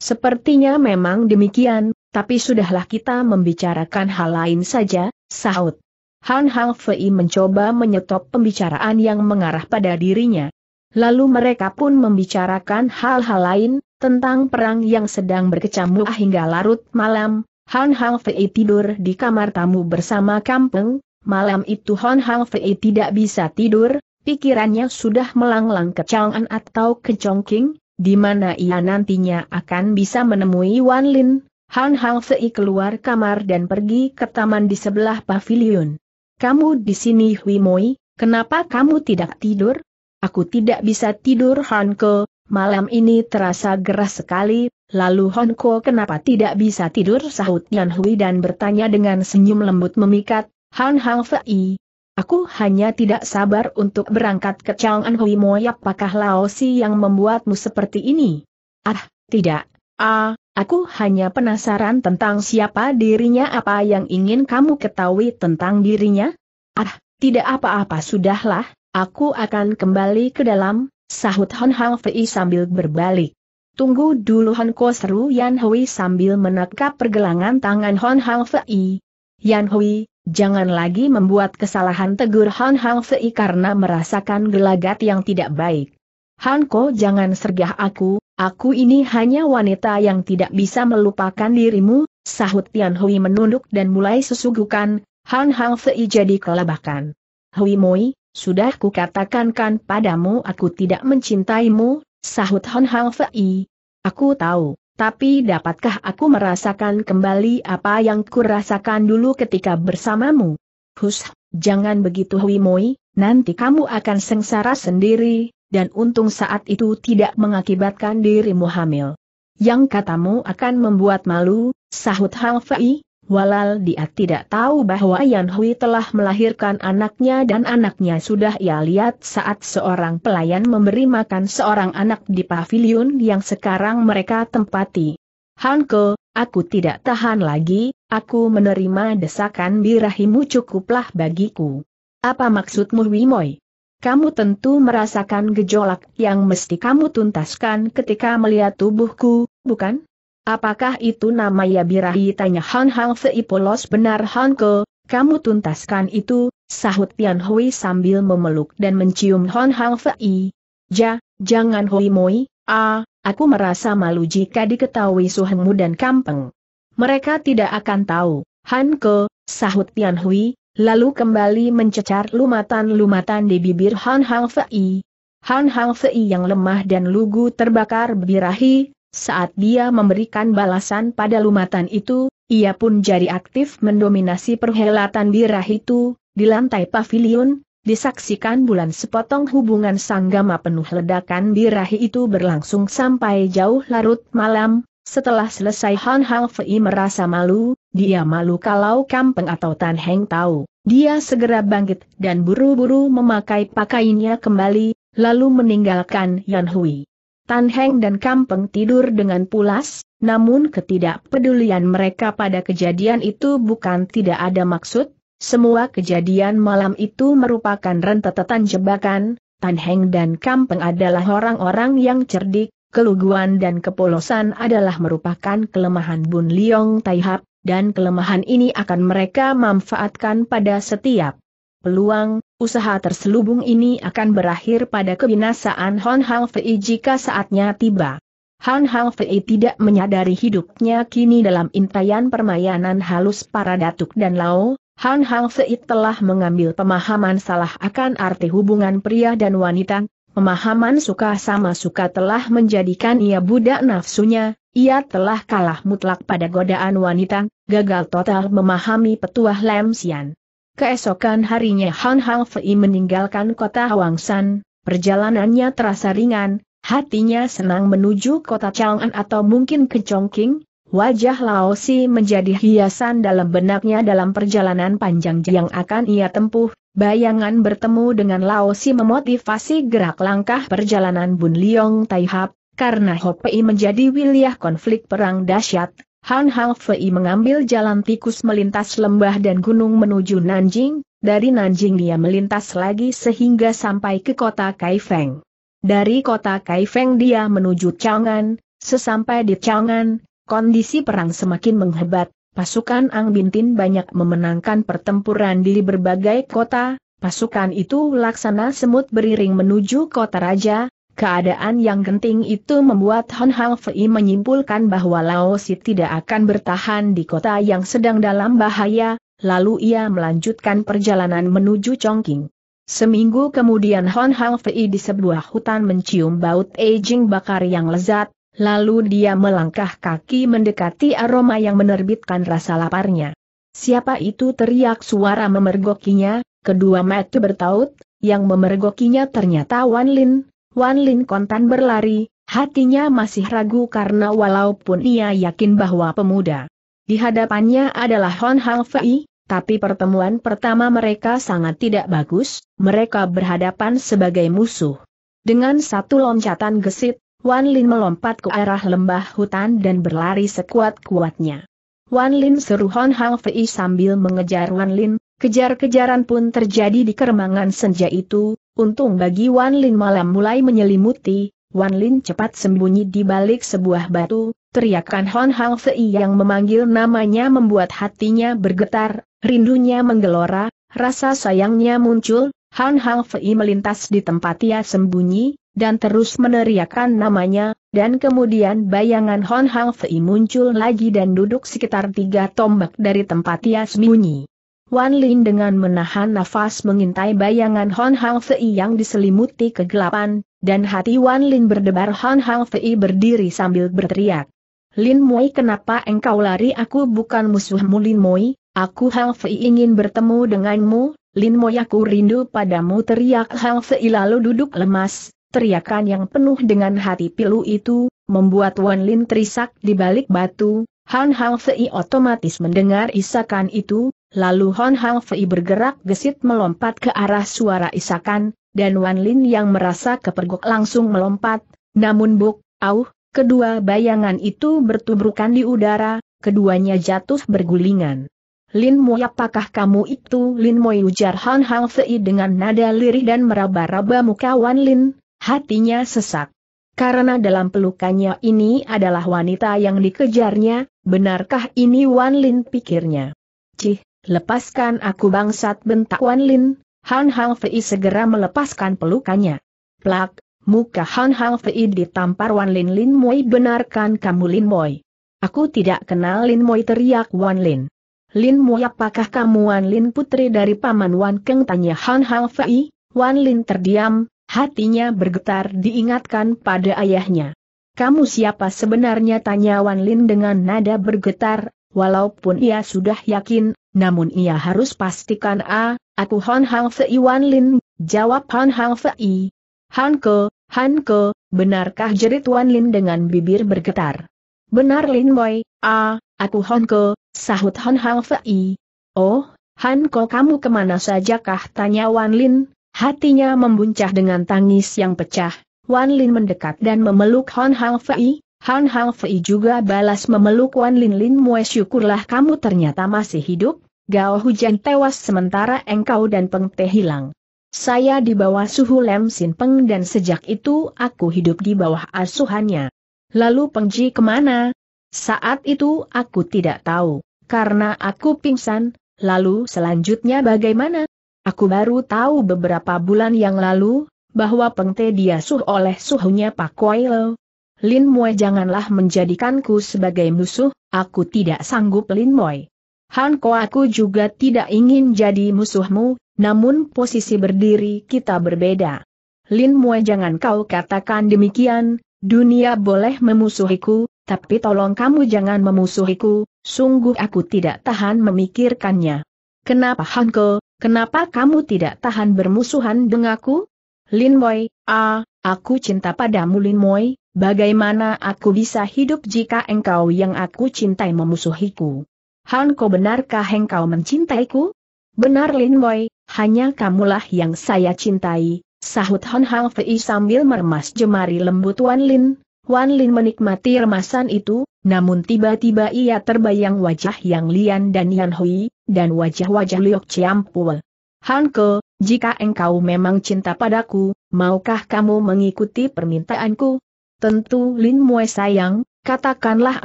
Sepertinya memang demikian, tapi sudahlah kita membicarakan hal lain saja, sahut. Han Hang Fei mencoba menyetop pembicaraan yang mengarah pada dirinya. Lalu mereka pun membicarakan hal-hal lain, tentang perang yang sedang berkecamuk hingga larut malam, Han Hang Fei tidur di kamar tamu bersama Kampeng, malam itu Han Hang Fei tidak bisa tidur, pikirannya sudah melanglang ke Chang'an atau ke Chongqing, di mana ia nantinya akan bisa menemui Wan Lin. Han Hang Fei keluar kamar dan pergi ke taman di sebelah pavilion. Kamu di sini Hui Moi, kenapa kamu tidak tidur? Aku tidak bisa tidur Hanko, malam ini terasa geras sekali, lalu Hanko kenapa tidak bisa tidur sahut Yan Hui dan bertanya dengan senyum lembut memikat, Han Hang Fei. Aku hanya tidak sabar untuk berangkat ke Chang'an Hui Moi apakah Lao Si yang membuatmu seperti ini? Ah, tidak. Ah, aku hanya penasaran tentang siapa dirinya apa yang ingin kamu ketahui tentang dirinya? Ah, tidak apa-apa sudahlah, Aku akan kembali ke dalam, sahut Hon Hang Fei sambil berbalik. Tunggu dulu Hon Ko seru Yan Hui sambil menekap pergelangan tangan Hon Hang Fei. Yan Hui, jangan lagi membuat kesalahan tegur Hon Hang Fei karena merasakan gelagat yang tidak baik. Han Ko jangan sergah aku, aku ini hanya wanita yang tidak bisa melupakan dirimu, sahut Yan Hui menunduk dan mulai sesugukan, Han Hang Fei jadi kelabakan. Hui Moi, sudah kukatakan kan padamu aku tidak mencintaimu, sahut Hon Hang Fei. Aku tahu, tapi dapatkah aku merasakan kembali apa yang kurasakan dulu ketika bersamamu? Hus, jangan begitu Hui Moi, nanti kamu akan sengsara sendiri, dan untung saat itu tidak mengakibatkan dirimu hamil. Yang katamu akan membuat malu, sahut Hang Fei, Walal dia tidak tahu bahwa Yan Hui telah melahirkan anaknya dan anaknya sudah ia lihat saat seorang pelayan memberi makan seorang anak di pavilion yang sekarang mereka tempati. Hanko, aku tidak tahan lagi, aku menerima desakan birahimu cukuplah bagiku. Apa maksudmu Wimoy? Kamu tentu merasakan gejolak yang mesti kamu tuntaskan ketika melihat tubuhku, bukan? Apakah itu nama ya birahi tanya Han Hang Fei polos benar Han Ke, kamu tuntaskan itu, sahut Tian Hui sambil memeluk dan mencium Han Hang Fei. Ja, jangan Hui Moi, ah, aku merasa malu jika diketahui suhengmu dan kampeng. Mereka tidak akan tahu, Han Ke, sahut Tian Hui, lalu kembali mencecar lumatan-lumatan di bibir Han Hang Fei. Han Hang Fei yang lemah dan lugu terbakar birahi, saat dia memberikan balasan pada lumatan itu, ia pun jadi aktif mendominasi perhelatan birah itu, di lantai pavilion, disaksikan bulan sepotong hubungan sanggama penuh ledakan birahi itu berlangsung sampai jauh larut malam, setelah selesai Han Hang Fei merasa malu, dia malu kalau Kampeng atau Tan Heng tahu. Dia segera bangkit dan buru-buru memakai pakaiannya kembali, lalu meninggalkan Yan Hui. Tan Heng dan Kampeng tidur dengan pulas, namun ketidakpedulian mereka pada kejadian itu bukan tidak ada maksud, semua kejadian malam itu merupakan rentetan jebakan, Tan Heng dan Kampeng adalah orang-orang yang cerdik, keluguan dan kepolosan adalah merupakan kelemahan Bun Liong Taihap, dan kelemahan ini akan mereka manfaatkan pada setiap peluang, usaha terselubung ini akan berakhir pada kebinasaan Hon Hang Fei jika saatnya tiba. Han Hang Fei tidak menyadari hidupnya kini dalam intayan permainan halus para datuk dan lao, Han Hang Fei telah mengambil pemahaman salah akan arti hubungan pria dan wanita, pemahaman suka sama suka telah menjadikan ia budak nafsunya, ia telah kalah mutlak pada godaan wanita, gagal total memahami petuah Lam Sian. Keesokan harinya Han Hang Fei meninggalkan kota Hwangsan, perjalanannya terasa ringan, hatinya senang menuju kota Chang'an atau mungkin ke Chongqing, wajah Lao Si menjadi hiasan dalam benaknya dalam perjalanan panjang yang akan ia tempuh, bayangan bertemu dengan Lao Si memotivasi gerak langkah perjalanan Bun Liong Taihap, karena Ho Pei menjadi wilayah konflik perang dahsyat, Han Hang mengambil jalan tikus melintas lembah dan gunung menuju Nanjing, dari Nanjing dia melintas lagi sehingga sampai ke kota Kaifeng. Dari kota Kaifeng dia menuju Chang'an, sesampai di Chang'an, kondisi perang semakin menghebat, pasukan Ang Bintin banyak memenangkan pertempuran di berbagai kota, pasukan itu laksana semut beriring menuju kota raja, Keadaan yang genting itu membuat Han Hang Fei menyimpulkan bahwa Lao Si tidak akan bertahan di kota yang sedang dalam bahaya, lalu ia melanjutkan perjalanan menuju Chongqing. Seminggu kemudian Han Hang Fei di sebuah hutan mencium bau aging bakar yang lezat, lalu dia melangkah kaki mendekati aroma yang menerbitkan rasa laparnya. Siapa itu teriak suara memergokinya, kedua mata bertaut, yang memergokinya ternyata Wan Lin, Wan Lin kontan berlari, hatinya masih ragu karena walaupun ia yakin bahwa pemuda di hadapannya adalah Hon Hang Fei, tapi pertemuan pertama mereka sangat tidak bagus, mereka berhadapan sebagai musuh. Dengan satu loncatan gesit, Wan Lin melompat ke arah lembah hutan dan berlari sekuat-kuatnya. Wan Lin seru Hon Hang Fei sambil mengejar Wan Lin, kejar-kejaran pun terjadi di keremangan senja itu, Untung bagi Wan Lin malam mulai menyelimuti, Wan Lin cepat sembunyi di balik sebuah batu, teriakan Hon Hang Fei yang memanggil namanya membuat hatinya bergetar, rindunya menggelora, rasa sayangnya muncul, Han Hang Fei melintas di tempat ia sembunyi, dan terus meneriakan namanya, dan kemudian bayangan Hon Hang Fei muncul lagi dan duduk sekitar tiga tombak dari tempat ia sembunyi. Wan Lin dengan menahan nafas mengintai bayangan Hon Hang Fei yang diselimuti kegelapan, dan hati Wan Lin berdebar Hon Hang Fei berdiri sambil berteriak. Lin Moi kenapa engkau lari? Aku bukan musuhmu Lin Moi, aku Hang Fei ingin bertemu denganmu, Lin Moi aku rindu padamu teriak Hang Fei lalu duduk lemas, teriakan yang penuh dengan hati pilu itu, membuat Wan Lin terisak di balik batu, Han Hang Fei otomatis mendengar isakan itu, Lalu Hon Hang Fei bergerak gesit melompat ke arah suara isakan, dan Wan Lin yang merasa kepergok langsung melompat, namun buk, auh, kedua bayangan itu bertubrukan di udara, keduanya jatuh bergulingan. Lin Mo apakah kamu itu? Lin Mo ujar Han Hang Fei dengan nada lirih dan meraba-raba muka Wan Lin, hatinya sesak. Karena dalam pelukannya ini adalah wanita yang dikejarnya, benarkah ini Wan Lin pikirnya? Cih, Lepaskan aku bangsat bentak Wan Lin, Han Hang Fei segera melepaskan pelukannya. Plak, muka Han Hang Fei ditampar Wan Lin Lin Moi benarkan kamu Lin Moi. Aku tidak kenal Lin Moi teriak Wan Lin. Lin Moi apakah kamu Wan Lin putri dari paman Wan Keng tanya Han Hang Fei, Wan Lin terdiam, hatinya bergetar diingatkan pada ayahnya. Kamu siapa sebenarnya tanya Wan Lin dengan nada bergetar, walaupun ia sudah yakin, namun ia harus pastikan A, aku Hon Hang Fei Wan Lin, jawab Hon Hang Fei. Han Ke, Han Ke, benarkah jerit Wan Lin dengan bibir bergetar? Benar Lin Boy, A, aku Hon Ke, sahut Hon Hang Fei. Oh, Han Ke kamu ke mana sajakah tanya Wan Lin, hatinya membuncah dengan tangis yang pecah. Wan Lin mendekat dan memeluk Hon Hang Fei, Han Hang Fei juga balas memeluk Wan Lin Lin Mue syukurlah kamu ternyata masih hidup, Gao Hujan tewas sementara engkau dan Peng Te hilang. Saya di bawah suhu Lem Sin Peng dan sejak itu aku hidup di bawah asuhannya. Lalu Peng Ji ke mana? Saat itu aku tidak tahu, karena aku pingsan, lalu selanjutnya bagaimana? Aku baru tahu beberapa bulan yang lalu, bahwa Peng Te diasuh oleh suhunya Pak Koi Lo, Lin Moi janganlah menjadikanku sebagai musuh, aku tidak sanggup Lin Moi. Han Ko aku juga tidak ingin jadi musuhmu, namun posisi berdiri kita berbeda. Lin Moi jangan kau katakan demikian, Dunia boleh memusuhiku, tapi tolong kamu jangan memusuhiku, sungguh aku tidak tahan memikirkannya. Kenapa Hanko, kenapa kamu tidak tahan bermusuhan denganku? Lin Moy, ah, aku cinta padamu Lin Moy, bagaimana aku bisa hidup jika engkau yang aku cintai memusuhiku? Hanko benarkah engkau mencintaiku? Benar Lin Moy, hanya kamulah yang saya cintai, sahut Han Hang Fei sambil meremas jemari lembut Wan Lin. Wan Lin menikmati remasan itu, namun tiba-tiba ia terbayang wajah Yang Lian dan Yan Hui, dan wajah-wajah Liok Chiampul. Hanke, jika engkau memang cinta padaku, maukah kamu mengikuti permintaanku? Tentu Lin Mue sayang, katakanlah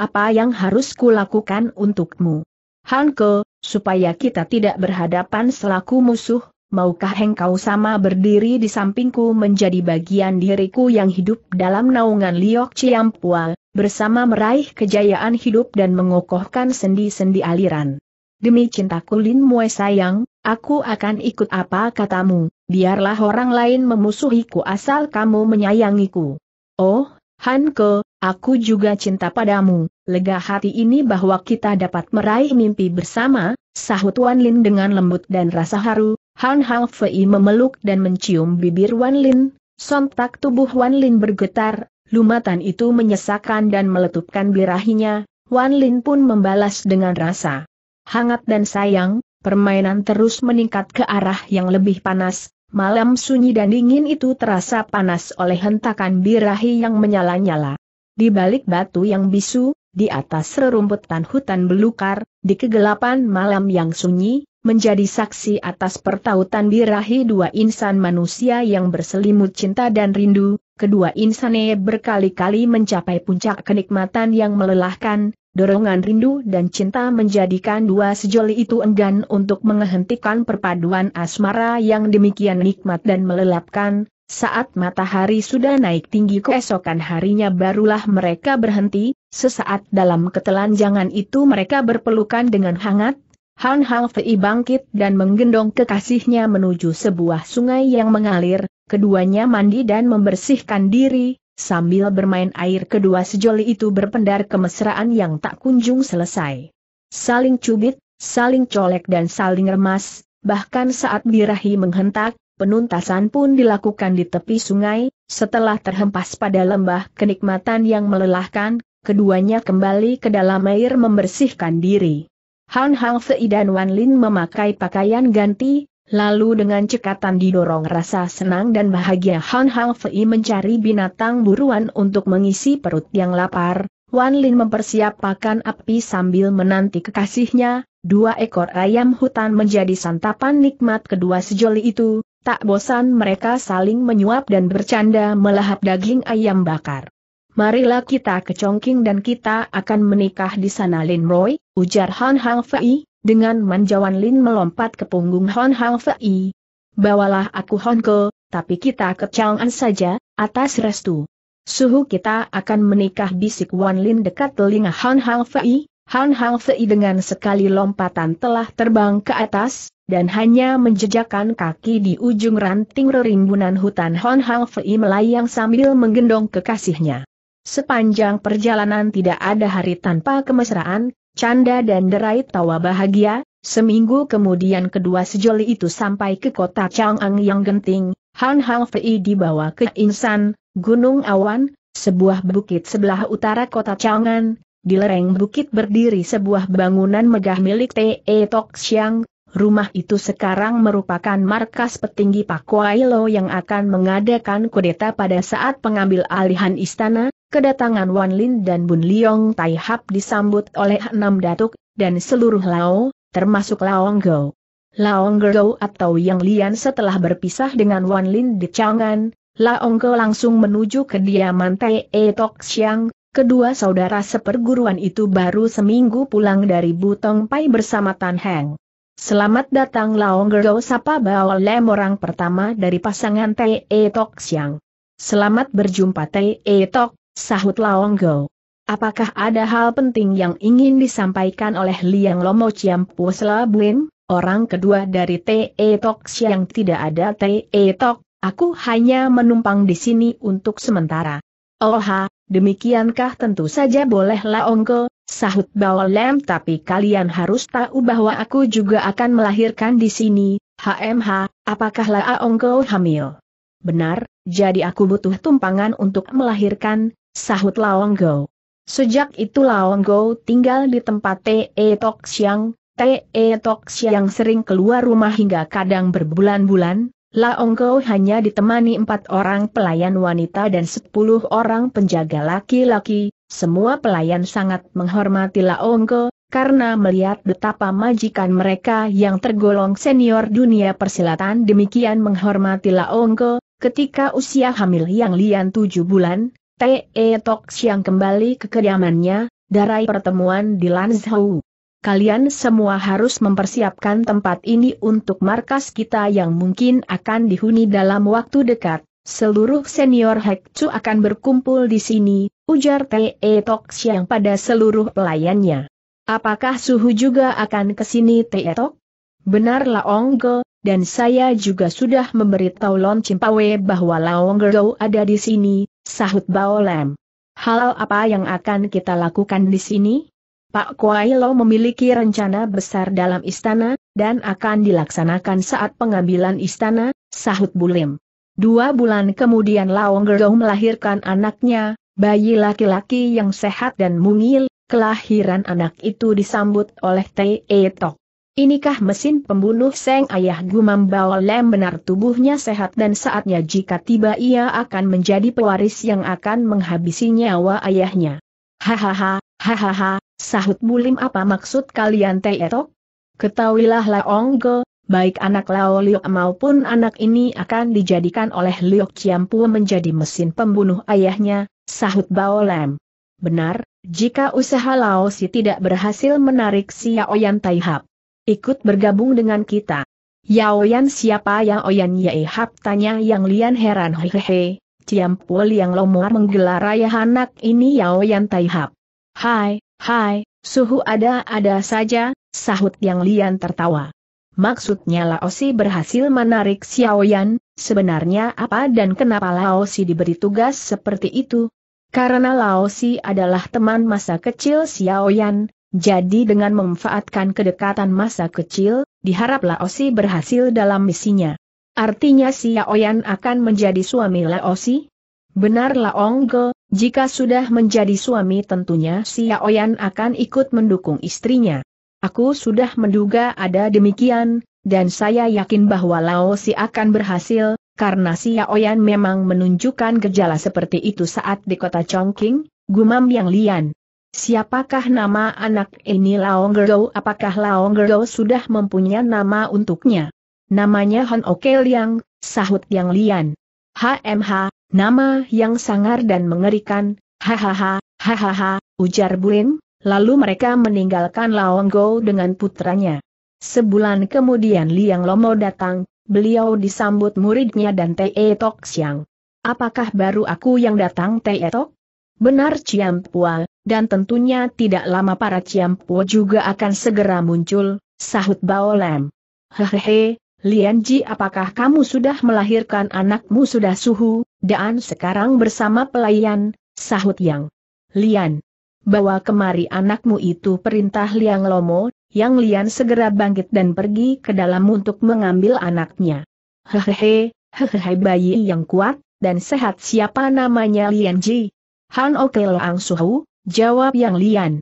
apa yang harus kulakukan untukmu. Hanke, supaya kita tidak berhadapan selaku musuh, maukah engkau sama berdiri di sampingku menjadi bagian diriku yang hidup dalam naungan Liok Ciampua, bersama meraih kejayaan hidup dan mengokohkan sendi-sendi aliran. Demi cintaku Lin Mue sayang, aku akan ikut apa katamu, biarlah orang lain memusuhiku asal kamu menyayangiku. Oh, Hanke, aku juga cinta padamu, lega hati ini bahwa kita dapat meraih mimpi bersama, sahut Wan Lin dengan lembut dan rasa haru, Han Hang Fei memeluk dan mencium bibir Wan Lin, sontak tubuh Wan Lin bergetar, lumatan itu menyesakkan dan meletupkan birahinya, Wan Lin pun membalas dengan rasa hangat dan sayang, permainan terus meningkat ke arah yang lebih panas, malam sunyi dan dingin itu terasa panas oleh hentakan birahi yang menyala-nyala. Di balik batu yang bisu, di atas rerumputan hutan belukar, di kegelapan malam yang sunyi, menjadi saksi atas pertautan birahi dua insan manusia yang berselimut cinta dan rindu, kedua insane berkali-kali mencapai puncak kenikmatan yang melelahkan, dorongan rindu dan cinta menjadikan dua sejoli itu enggan untuk menghentikan perpaduan asmara yang demikian nikmat dan melelapkan, saat matahari sudah naik tinggi keesokan harinya barulah mereka berhenti, sesaat dalam ketelanjangan itu mereka berpelukan dengan hangat, Han Hang Fei bangkit dan menggendong kekasihnya menuju sebuah sungai yang mengalir, keduanya mandi dan membersihkan diri, sambil bermain air kedua sejoli itu berpendar kemesraan yang tak kunjung selesai. Saling cubit, saling colek dan saling remas, bahkan saat birahi menghentak, penuntasan pun dilakukan di tepi sungai, setelah terhempas pada lembah kenikmatan yang melelahkan, keduanya kembali ke dalam air membersihkan diri. Han Hang Fei dan Wan Lin memakai pakaian ganti, lalu dengan cekatan didorong rasa senang dan bahagia Han Hang Fei mencari binatang buruan untuk mengisi perut yang lapar. Wan Lin mempersiapkan api sambil menanti kekasihnya, dua ekor ayam hutan menjadi santapan nikmat kedua sejoli itu, tak bosan mereka saling menyuap dan bercanda melahap daging ayam bakar. Marilah kita ke Chongqing dan kita akan menikah di sana Lin Roy, ujar Han Hang Fei, dengan manjawan Lin melompat ke punggung Han Hang Fei. Bawalah aku Honko, tapi kita ke Chang'an saja, atas restu. Suhu kita akan menikah bisik Wan Lin dekat telinga Han Hang Fei, Han Hang Fei dengan sekali lompatan telah terbang ke atas, dan hanya menjejakkan kaki di ujung ranting rerimbunan hutan Han Hang Fei melayang sambil menggendong kekasihnya. Sepanjang perjalanan tidak ada hari tanpa kemesraan, canda dan derai tawa bahagia, seminggu kemudian kedua sejoli itu sampai ke kota Chang'an yang genting, Han Hang Fei dibawa ke Insan, Gunung Awan, sebuah bukit sebelah utara kota Chang'an, di lereng bukit berdiri sebuah bangunan megah milik T.E. Tok Siang, rumah itu sekarang merupakan markas petinggi Pak Kuai Lo yang akan mengadakan kudeta pada saat pengambil alihan istana, kedatangan Wan Lin dan Bun Liong Tai Hap disambut oleh enam datuk, dan seluruh Lao, termasuk Laong Go. Laong Go atau Yang Lian setelah berpisah dengan Wan Lin di Chang'an, Laong Go langsung menuju ke diaman Tai E Tok Siang, kedua saudara seperguruan itu baru seminggu pulang dari Butong Pai bersama Tan Heng. Selamat datang Laong Go sapa bawa lem orang pertama dari pasangan Tai E Tok Siang. Selamat berjumpa Tai E Tok, sahut Laonggo. Apakah ada hal penting yang ingin disampaikan oleh Liang Lomo Ciampu Selabuin, orang kedua dari T.E. Tok yang tidak ada T.E. Tok, aku hanya menumpang di sini untuk sementara. Oh ha, demikiankah tentu saja boleh Laongko, sahut Bao Lem tapi kalian harus tahu bahwa aku juga akan melahirkan di sini, HMH, apakah Laongko hamil? Benar, jadi aku butuh tumpangan untuk melahirkan, sahut Laongko. Sejak itu Laongko tinggal di tempat Te Tok Siang, Te Tok Siang sering keluar rumah hingga kadang berbulan-bulan, Laongko hanya ditemani empat orang pelayan wanita dan sepuluh orang penjaga laki-laki, semua pelayan sangat menghormati Laongko, karena melihat betapa majikan mereka yang tergolong senior dunia persilatan demikian menghormati Laongko, ketika usia hamil yang lian tujuh bulan, Te Tok Siang kembali ke kediamannya, darai pertemuan di Lanzhou kalian semua harus mempersiapkan tempat ini untuk markas kita yang mungkin akan dihuni dalam waktu dekat. Seluruh senior Hekcu akan berkumpul di sini, ujar Te Tok Siang pada seluruh pelayannya. Apakah suhu juga akan ke sini Te Tok? Benar Laongge, dan saya juga sudah memberitahu Lon Cimpawe bahwa Laongge ada di sini, sahut Bao Lem. Hal apa yang akan kita lakukan di sini? Pak Kuai Lo memiliki rencana besar dalam istana, dan akan dilaksanakan saat pengambilan istana, sahut Bulim. Dua bulan kemudian Laong melahirkan anaknya, bayi laki-laki yang sehat dan mungil, kelahiran anak itu disambut oleh Tei Tok. Inikah mesin pembunuh Seng Ayah Gumam Bao Lem benar tubuhnya sehat dan saatnya jika tiba ia akan menjadi pewaris yang akan menghabisi nyawa ayahnya. Hahaha, hahaha, Sahut Bulim apa maksud kalian Tei Etok? Ketahuilah Laong baik anak Lao Liok maupun anak ini akan dijadikan oleh Liok Ciampu menjadi mesin pembunuh ayahnya, sahut Bao Lam. Benar, jika usaha Lao Si tidak berhasil menarik si Yaoyan Taihap. Ikut bergabung dengan kita. Yaoyan siapa yang Oyan Yaihap tanya yang Lian heran hehehe. Ciampu yang Lomor menggelar ayah anak ini Yaoyan Taihap. Hai, Hai, suhu ada-ada saja, sahut Yang Lian tertawa. Maksudnya Laosi berhasil menarik Xiaoyan, sebenarnya apa dan kenapa Laosi diberi tugas seperti itu? Karena Laosi adalah teman masa kecil Xiaoyan, jadi dengan memanfaatkan kedekatan masa kecil, diharap Laosi berhasil dalam misinya. Artinya Xiaoyan akan menjadi suami Laosi? Benar Laong Ge, jika sudah menjadi suami tentunya si Yaoyan akan ikut mendukung istrinya. Aku sudah menduga ada demikian, dan saya yakin bahwa Lao Si akan berhasil, karena si Yaoyan memang menunjukkan gejala seperti itu saat di kota Chongqing, gumam yang lian. Siapakah nama anak ini Laong Gerdo? Apakah Laong Gerdo sudah mempunyai nama untuknya? Namanya Han Oke Liang, sahut yang lian. HMH, Nama yang sangar dan mengerikan, hahaha, hahaha, ujar Buin, lalu mereka meninggalkan Laonggo dengan putranya. Sebulan kemudian Liang Lomo datang, beliau disambut muridnya dan Tei Tok Siang. Apakah baru aku yang datang Tei Tok? Benar Ciampua, dan tentunya tidak lama para Ciampua juga akan segera muncul, sahut Bao Lam. Hehehe, Lian Ji apakah kamu sudah melahirkan anakmu sudah suhu, dan sekarang bersama pelayan, sahut Yang. Lian. Bawa kemari anakmu itu perintah Liang Lomo, yang Lian segera bangkit dan pergi ke dalam untuk mengambil anaknya. Hehehe, hehehe bayi yang kuat, dan sehat siapa namanya Lian Ji? Han Oke Loang Suhu, jawab Yang Lian.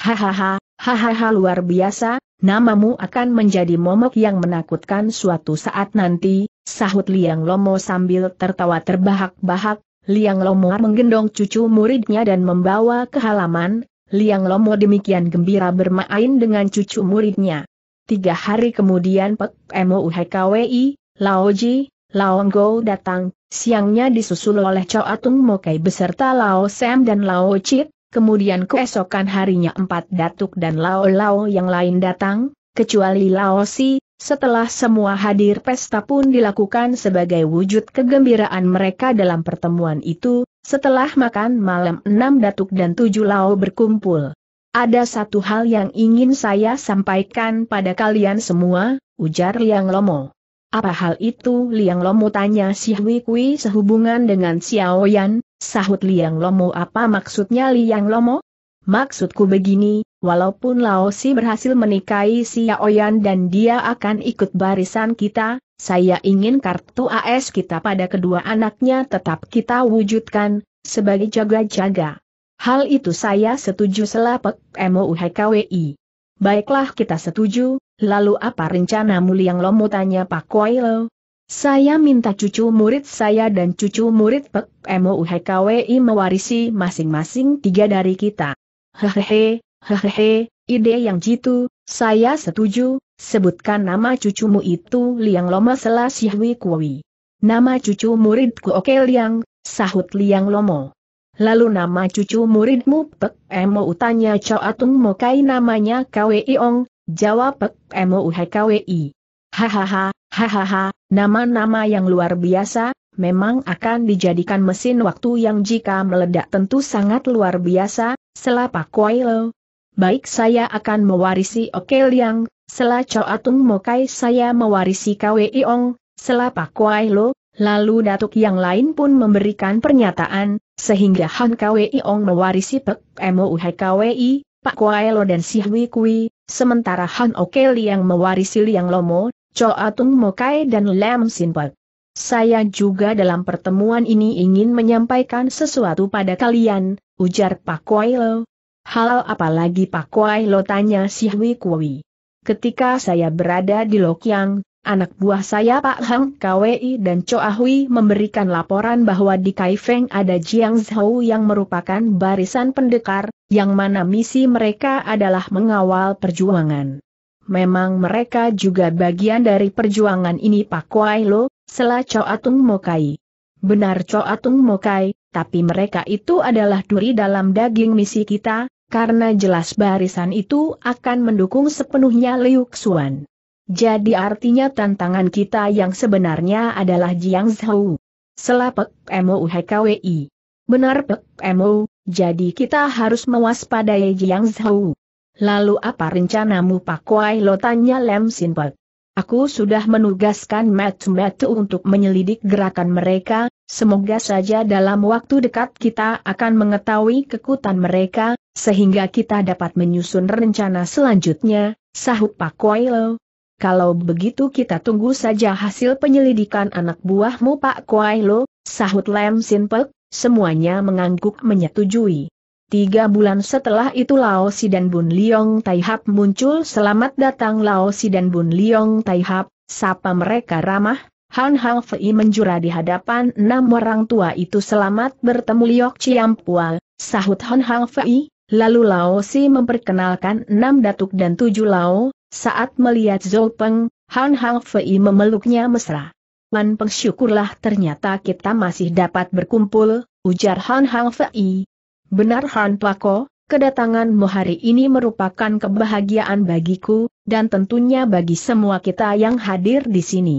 Hahaha, hahaha luar biasa, namamu akan menjadi momok yang menakutkan suatu saat nanti, sahut Liang Lomo sambil tertawa terbahak-bahak, Liang Lomo menggendong cucu muridnya dan membawa ke halaman, Liang Lomo demikian gembira bermain dengan cucu muridnya. Tiga hari kemudian Pek Mo UHKWI, Lao Ji, Lao Ngo datang, siangnya disusul oleh Chow Atung Mokai beserta Lao Sam dan Lao Chit, Kemudian keesokan harinya empat datuk dan lao-lao yang lain datang, kecuali Lao Si, setelah semua hadir pesta pun dilakukan sebagai wujud kegembiraan mereka dalam pertemuan itu, setelah makan malam enam datuk dan tujuh lao berkumpul. Ada satu hal yang ingin saya sampaikan pada kalian semua, ujar Liang Lomo. Apa hal itu? Liang Lomo tanya si Hui Kui sehubungan dengan Xiao Yan, sahut Liang Lomo apa maksudnya Liang Lomo? Maksudku begini, walaupun Laosi berhasil menikahi si Yaoyan dan dia akan ikut barisan kita, saya ingin kartu AS kita pada kedua anaknya tetap kita wujudkan, sebagai jaga-jaga. Hal itu saya setuju selapek MOUHKWI. Baiklah kita setuju, lalu apa rencanamu Liang Lomo tanya Pak Koilo? Saya minta cucu murid saya dan cucu murid Pek MOUHKWI mewarisi masing-masing tiga dari kita. Hehehe, hehehe, ide yang jitu, saya setuju, sebutkan nama cucumu itu Liang Lomo Sela Sihwi Kuwi. Nama cucu muridku Oke Liang, sahut Liang Lomo. Lalu nama cucu muridmu Pek Emo utanya Chow Atung Mokai namanya KWI Ong, jawab Pek Emo KWI. Hahaha, hahaha, nama-nama yang luar biasa, memang akan dijadikan mesin waktu yang jika meledak tentu sangat luar biasa, selapa Kuailo. Baik saya akan mewarisi Oke Liang, sela Chow Atung Mokai saya mewarisi KWI Ong, selapa Kuailo, lalu datuk yang lain pun memberikan pernyataan, sehingga Han KWI Ong mewarisi Pek MOUH KWI, Pak Kuailo dan Si Hui Kui, sementara Han Oke Liang mewarisi Liang Lomo, Cho Atung Mokai dan Lam Sin Pek. Saya juga dalam pertemuan ini ingin menyampaikan sesuatu pada kalian, ujar Pak Kuailo. Hal apa lagi Pak Kuailo tanya Si Hui Kui. Ketika saya berada di Lokyang, anak buah saya Pak Hang KWI dan Cho Ahui memberikan laporan bahwa di Kaifeng ada Jiang Zhou yang merupakan barisan pendekar, yang mana misi mereka adalah mengawal perjuangan. Memang mereka juga bagian dari perjuangan ini Pak Kuai Lo, sela Cho Atung Mokai. Benar Cho Atung Mokai, tapi mereka itu adalah duri dalam daging misi kita, karena jelas barisan itu akan mendukung sepenuhnya Liu Xuan. Jadi artinya tantangan kita yang sebenarnya adalah Jiang Zhou. Selapek MOUHKWI. Benar Pek MO, jadi kita harus mewaspadai Jiang Zhou. Lalu apa rencanamu Pak Kuai Lo tanya Lem Sinpek. Aku sudah menugaskan Matu-Matu untuk menyelidik gerakan mereka, semoga saja dalam waktu dekat kita akan mengetahui kekuatan mereka, sehingga kita dapat menyusun rencana selanjutnya, sahut Pak Kuai Lo. Kalau begitu kita tunggu saja hasil penyelidikan anak buahmu Pak Kuai Lo, sahut Lem Sinpek, semuanya mengangguk menyetujui. Tiga bulan setelah itu Lao Si dan Bun Liong Taihap muncul selamat datang Lao Si dan Bun Liong Taihap, sapa mereka ramah, Han Hang Fei menjura di hadapan enam orang tua itu selamat bertemu Liok Ciampua, sahut Han Hang Fei, lalu Lao Si memperkenalkan enam datuk dan tujuh Lao, saat melihat Zhou Peng, Han Hang Fei memeluknya mesra. Man Peng syukurlah ternyata kita masih dapat berkumpul, ujar Han Hang Fei. Benar Han Pako, kedatanganmu hari ini merupakan kebahagiaan bagiku, dan tentunya bagi semua kita yang hadir di sini.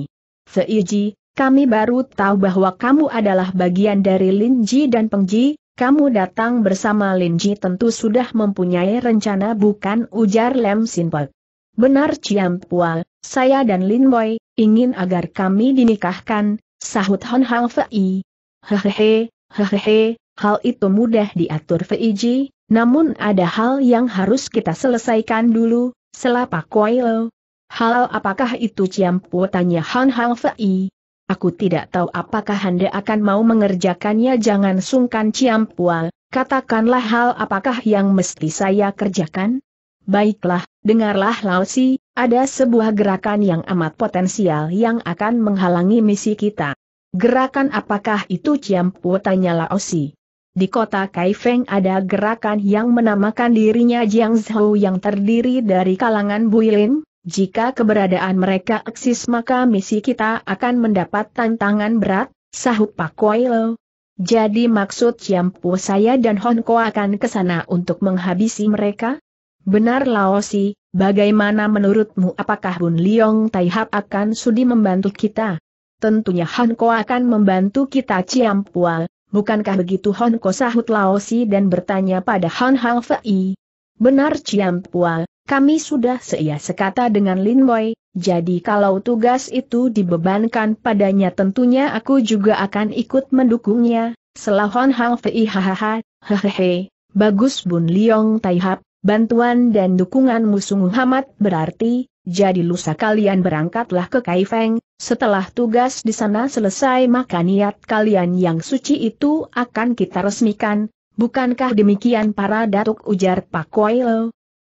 Feiji, kami baru tahu bahwa kamu adalah bagian dari Linji dan Pengji, kamu datang bersama Linji tentu sudah mempunyai rencana bukan ujar Lem Sinpek. Benar Ciampua, saya dan Lin Boy, ingin agar kami dinikahkan, sahut Hon Hang Fei. Hehehe, hehehe, hal itu mudah diatur Feiji, namun ada hal yang harus kita selesaikan dulu, selapa Koilo. Hal apakah itu Ciampu tanya Han Hang Fei? Aku tidak tahu apakah Anda akan mau mengerjakannya jangan sungkan Ciampua, katakanlah hal apakah yang mesti saya kerjakan? Baiklah, dengarlah Lausi, ada sebuah gerakan yang amat potensial yang akan menghalangi misi kita. Gerakan apakah itu Ciampu tanya Laosi. Di kota Kaifeng ada gerakan yang menamakan dirinya Jiang Zhou yang terdiri dari kalangan Builin, jika keberadaan mereka eksis maka misi kita akan mendapat tantangan berat, sahut Pak Koilo. Jadi maksud Ciampu saya dan Honko akan ke sana untuk menghabisi mereka? Benar Laosi, bagaimana menurutmu apakah Bun Liong Taihap akan sudi membantu kita? Tentunya Honko akan membantu kita Ciampua, Bukankah begitu Hon Ko sahut Laosi dan bertanya pada Han Hang Fei? Benar Ciampua, kami sudah seia sekata dengan Lin Boy, jadi kalau tugas itu dibebankan padanya tentunya aku juga akan ikut mendukungnya, selah Hon Hang Fei hahaha, hehehe, bagus Bun Liong Taihap, bantuan dan dukunganmu sungguh amat berarti, jadi lusa kalian berangkatlah ke Kaifeng, setelah tugas di sana selesai maka niat kalian yang suci itu akan kita resmikan, bukankah demikian para datuk ujar Pak Kuai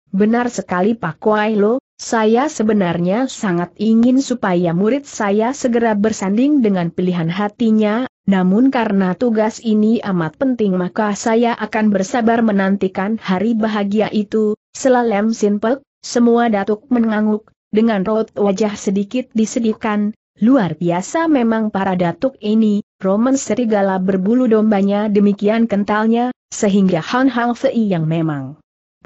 Benar sekali Pak Kuai saya sebenarnya sangat ingin supaya murid saya segera bersanding dengan pilihan hatinya, namun karena tugas ini amat penting maka saya akan bersabar menantikan hari bahagia itu, selalem simple, semua datuk mengangguk, dengan raut wajah sedikit disedihkan, luar biasa memang para datuk ini, Roman serigala berbulu dombanya demikian kentalnya, sehingga Han Hang Fei yang memang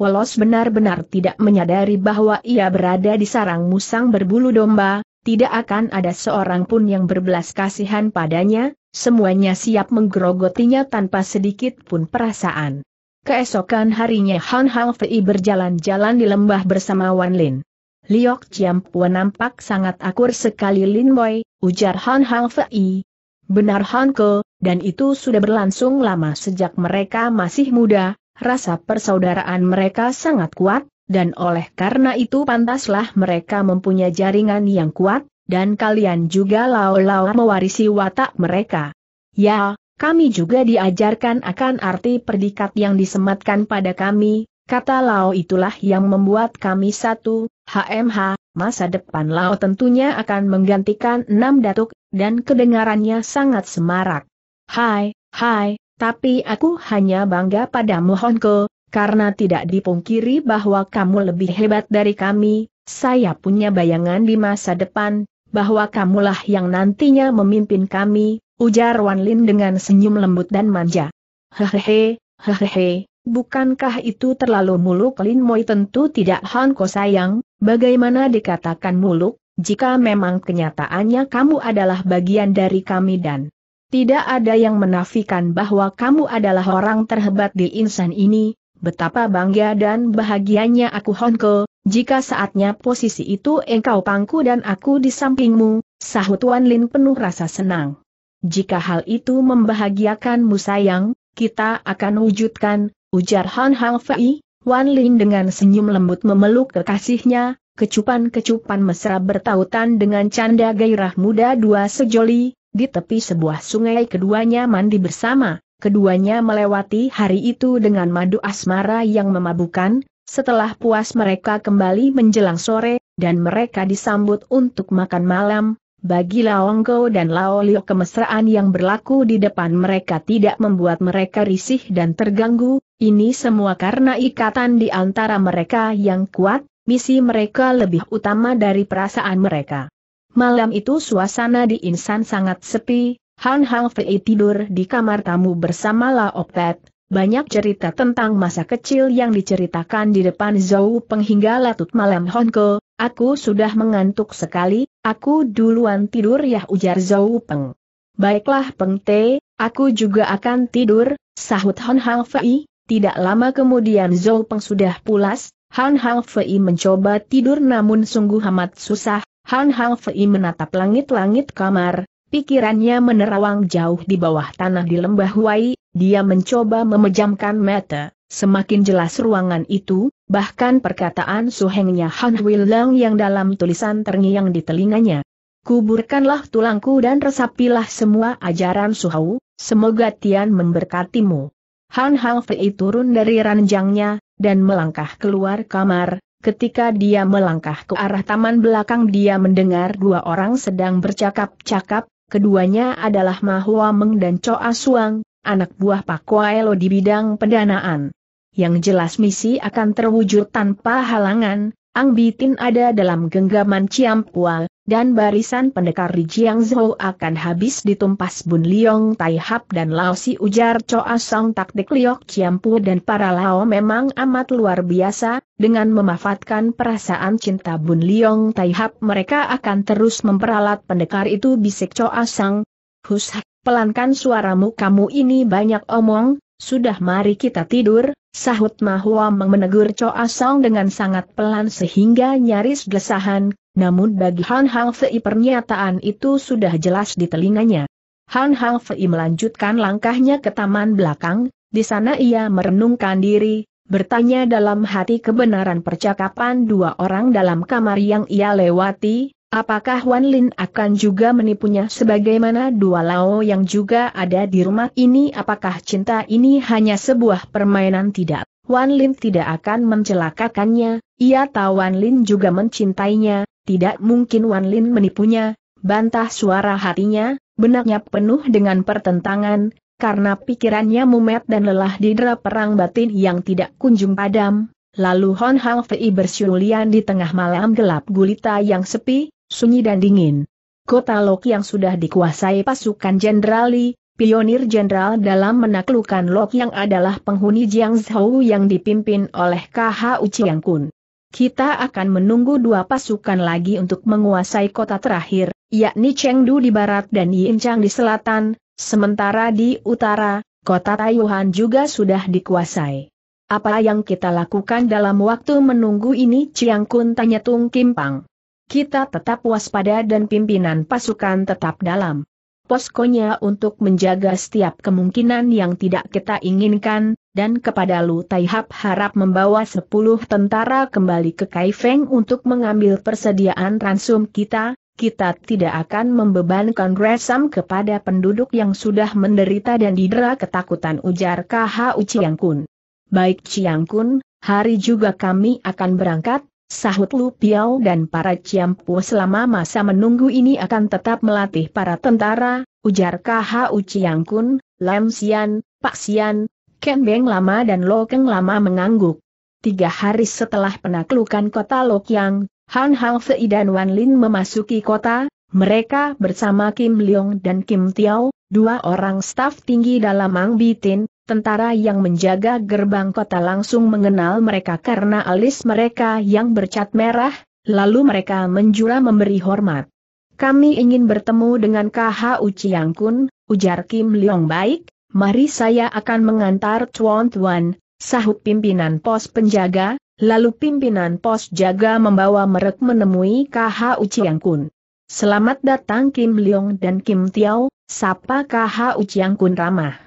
polos benar-benar tidak menyadari bahwa ia berada di sarang musang berbulu domba, tidak akan ada seorang pun yang berbelas kasihan padanya, semuanya siap menggerogotinya tanpa sedikit pun perasaan. Keesokan harinya Han Hang Fei berjalan-jalan di lembah bersama Wan Lin. Liok Chiampu nampak sangat akur sekali Lin Boy, ujar Han Hang Fei. Benar Han Ke, dan itu sudah berlangsung lama sejak mereka masih muda, rasa persaudaraan mereka sangat kuat, dan oleh karena itu pantaslah mereka mempunyai jaringan yang kuat, dan kalian juga lau-lau mewarisi watak mereka. Ya, kami juga diajarkan akan arti perdikat yang disematkan pada kami, kata Lau itulah yang membuat kami satu, HMH, masa depan Lau tentunya akan menggantikan enam datuk, dan kedengarannya sangat semarak. Hai, hai, tapi aku hanya bangga padamu Honko, karena tidak dipungkiri bahwa kamu lebih hebat dari kami, saya punya bayangan di masa depan, bahwa kamulah yang nantinya memimpin kami, ujar Wan Lin dengan senyum lembut dan manja. Hehehe, hehehe, bukankah itu terlalu muluk Lin Moi? Tentu tidak Honko sayang, bagaimana dikatakan muluk, jika memang kenyataannya kamu adalah bagian dari kami dan tidak ada yang menafikan bahwa kamu adalah orang terhebat di insan ini, betapa bangga dan bahagianya aku Honko, jika saatnya posisi itu engkau pangku dan aku di sampingmu, sahut Wan Lin penuh rasa senang. Jika hal itu membahagiakanmu sayang, kita akan wujudkan, ujar Han Hang Fei, Wan Lin dengan senyum lembut memeluk kekasihnya, kecupan-kecupan mesra bertautan dengan canda gairah muda dua sejoli, di tepi sebuah sungai keduanya mandi bersama, keduanya melewati hari itu dengan madu asmara yang memabukan, setelah puas mereka kembali menjelang sore, dan mereka disambut untuk makan malam, bagi Laongko dan Lao Liu kemesraan yang berlaku di depan mereka tidak membuat mereka risih dan terganggu, ini semua karena ikatan di antara mereka yang kuat, misi mereka lebih utama dari perasaan mereka. Malam itu suasana di Insan sangat sepi, Han Hang Fei tidur di kamar tamu bersama La Opet, banyak cerita tentang masa kecil yang diceritakan di depan Zhou Peng hingga latut malam Honko, aku sudah mengantuk sekali, aku duluan tidur ya ujar Zhou Peng. Baiklah Peng Te, aku juga akan tidur, sahut Han Hang Fei, tidak lama kemudian Zhou Peng sudah pulas, Han Hang Fei mencoba tidur namun sungguh amat susah, Han Hang Fei menatap langit-langit kamar, pikirannya menerawang jauh di bawah tanah di lembah Huai, dia mencoba memejamkan mata, semakin jelas ruangan itu, bahkan perkataan suhengnya Han Lang yang dalam tulisan terngiang di telinganya. Kuburkanlah tulangku dan resapilah semua ajaran Suhau, semoga Tian memberkatimu. Han Hang Fei turun dari ranjangnya, dan melangkah keluar kamar, Ketika dia melangkah ke arah taman belakang dia mendengar dua orang sedang bercakap-cakap, keduanya adalah Mahua Meng dan Choa Suang, anak buah Pak Kuaelo di bidang pendanaan. Yang jelas misi akan terwujud tanpa halangan, Ang Bitin ada dalam genggaman Ciampua, dan barisan pendekar di Jiangzhou akan habis ditumpas Bun Liong Tai Hap dan Lao Si ujar Choa Song taktik Liok Ciampu dan para Lao memang amat luar biasa, dengan memanfaatkan perasaan cinta Bun Liong Tai Hap mereka akan terus memperalat pendekar itu bisik Choa Song. Hus, pelankan suaramu kamu ini banyak omong, sudah mari kita tidur, sahut Mahua menegur Choa Song dengan sangat pelan sehingga nyaris gesahan, namun bagi Han Hang Fei pernyataan itu sudah jelas di telinganya. Han Hang Fei melanjutkan langkahnya ke taman belakang, di sana ia merenungkan diri, bertanya dalam hati kebenaran percakapan dua orang dalam kamar yang ia lewati, apakah Wan Lin akan juga menipunya sebagaimana dua Lao yang juga ada di rumah ini? Apakah cinta ini hanya sebuah permainan? Tidak. Wan Lin tidak akan mencelakakannya, ia tahu Wan Lin juga mencintainya, tidak mungkin Wan Lin menipunya, bantah suara hatinya, benaknya penuh dengan pertentangan, karena pikirannya mumet dan lelah di dera perang batin yang tidak kunjung padam. Lalu Hon Hang Fei bersyulian di tengah malam gelap gulita yang sepi, sunyi dan dingin. Kota Lok yang sudah dikuasai pasukan jenderali, pionir jenderal dalam menaklukkan Lok yang adalah penghuni Jiangzhou yang dipimpin oleh KH Uchiang Kun. Kita akan menunggu dua pasukan lagi untuk menguasai kota terakhir, yakni Chengdu di barat dan Yinchang di selatan, sementara di utara, kota Taiyuan juga sudah dikuasai. Apa yang kita lakukan dalam waktu menunggu ini Chiang Kun tanya Tung Kimpang. Kita tetap waspada dan pimpinan pasukan tetap dalam poskonya untuk menjaga setiap kemungkinan yang tidak kita inginkan, dan kepada Lu Taihap harap membawa 10 tentara kembali ke Kaifeng untuk mengambil persediaan ransum kita, kita tidak akan membebankan resam kepada penduduk yang sudah menderita dan didera ketakutan ujar KH Uciang Kun. Baik Ciang Kun, hari juga kami akan berangkat, sahut Lu Piao dan para ciampu selama masa menunggu ini akan tetap melatih para tentara, ujar KH Uciang Kun, Lam Sian, Pak Sian, Ken Beng Lama dan Lo Keng Lama mengangguk. Tiga hari setelah penaklukan kota Lokyang, Han Hang Fei dan Wan Lin memasuki kota, mereka bersama Kim Leong dan Kim Tiao, dua orang staf tinggi dalam Mang Bitin, Tentara yang menjaga gerbang kota langsung mengenal mereka karena alis mereka yang bercat merah, lalu mereka menjura memberi hormat. Kami ingin bertemu dengan KH Uciang Kun, ujar Kim Leong baik, mari saya akan mengantar Tuan Tuan, sahut pimpinan pos penjaga, lalu pimpinan pos jaga membawa merek menemui KH Uciang Kun. Selamat datang Kim Leong dan Kim Tiao, sapa KH Uciang Kun ramah.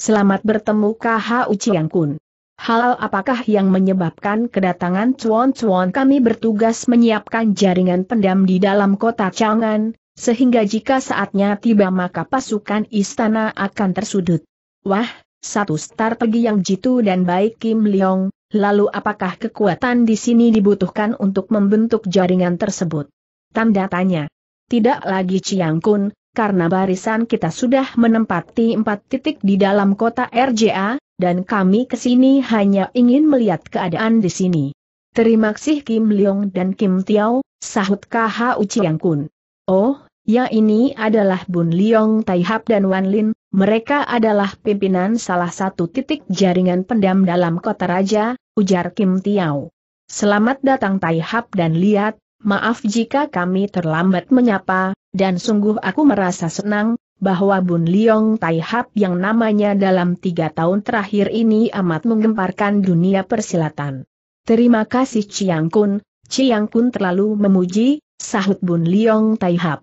Selamat bertemu KH Uciang Kun. Hal apakah yang menyebabkan kedatangan Cuan-Cuan kami bertugas menyiapkan jaringan pendam di dalam kota Changan, sehingga jika saatnya tiba maka pasukan istana akan tersudut. Wah, satu strategi yang jitu dan baik Kim Leong, lalu apakah kekuatan di sini dibutuhkan untuk membentuk jaringan tersebut? Tanda tanya. Tidak lagi Chiang Kun, karena barisan kita sudah menempati empat titik di dalam kota RJA, dan kami ke sini hanya ingin melihat keadaan di sini. Terima kasih Kim Leong dan Kim Tiao, sahut KH Uciang Kun. Oh, ya ini adalah Bun Leong Taihap dan Wan Lin, mereka adalah pimpinan salah satu titik jaringan pendam dalam kota raja, ujar Kim Tiao. Selamat datang Taihap dan lihat, maaf jika kami terlambat menyapa, dan sungguh aku merasa senang, bahwa Bun Liong Tai Hap yang namanya dalam tiga tahun terakhir ini amat menggemparkan dunia persilatan. Terima kasih Chiang Kun, Chiang Kun terlalu memuji, sahut Bun Liong Tai Hap.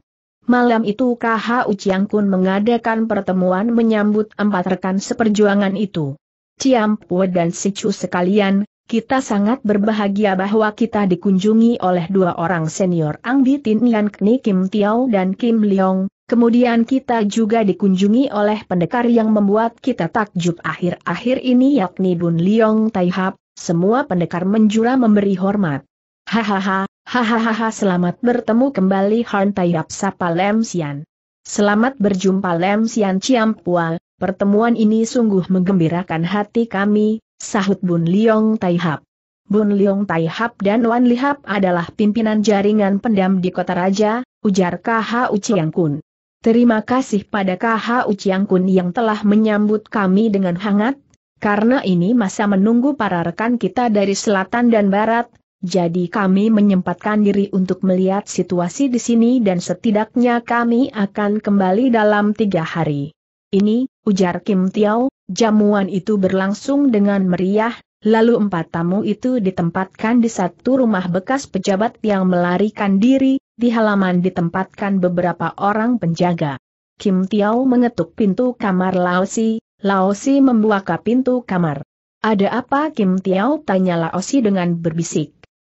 Malam itu KH Uciang Kun mengadakan pertemuan menyambut empat rekan seperjuangan itu. Ciampu dan Sicu sekalian, kita sangat berbahagia bahwa kita dikunjungi oleh dua orang senior Ang Bitin Yan Kni Kim Tiao dan Kim Leong, kemudian kita juga dikunjungi oleh pendekar yang membuat kita takjub akhir-akhir ini yakni Bun Leong Taihap, semua pendekar menjura memberi hormat. Hahaha, hahaha selamat bertemu kembali Han Taihap Sapa Lem Sian. Selamat berjumpa Lem Sian Ciampua, pertemuan ini sungguh menggembirakan hati kami, sahut Bun Liong Taihap. Bun Liong Taihap dan Wan Lihap adalah pimpinan jaringan pendam di kota raja, ujar KH Uciang Kun. Terima kasih pada KH Uciang Kun yang telah menyambut kami dengan hangat, karena ini masa menunggu para rekan kita dari selatan dan barat, jadi kami menyempatkan diri untuk melihat situasi di sini dan setidaknya kami akan kembali dalam tiga hari. Ini, ujar Kim Tiao, Jamuan itu berlangsung dengan meriah, lalu empat tamu itu ditempatkan di satu rumah bekas pejabat yang melarikan diri, di halaman ditempatkan beberapa orang penjaga. Kim Tiao mengetuk pintu kamar Laosi, Laosi membuka pintu kamar. Ada apa Kim Tiao tanya Laosi dengan berbisik.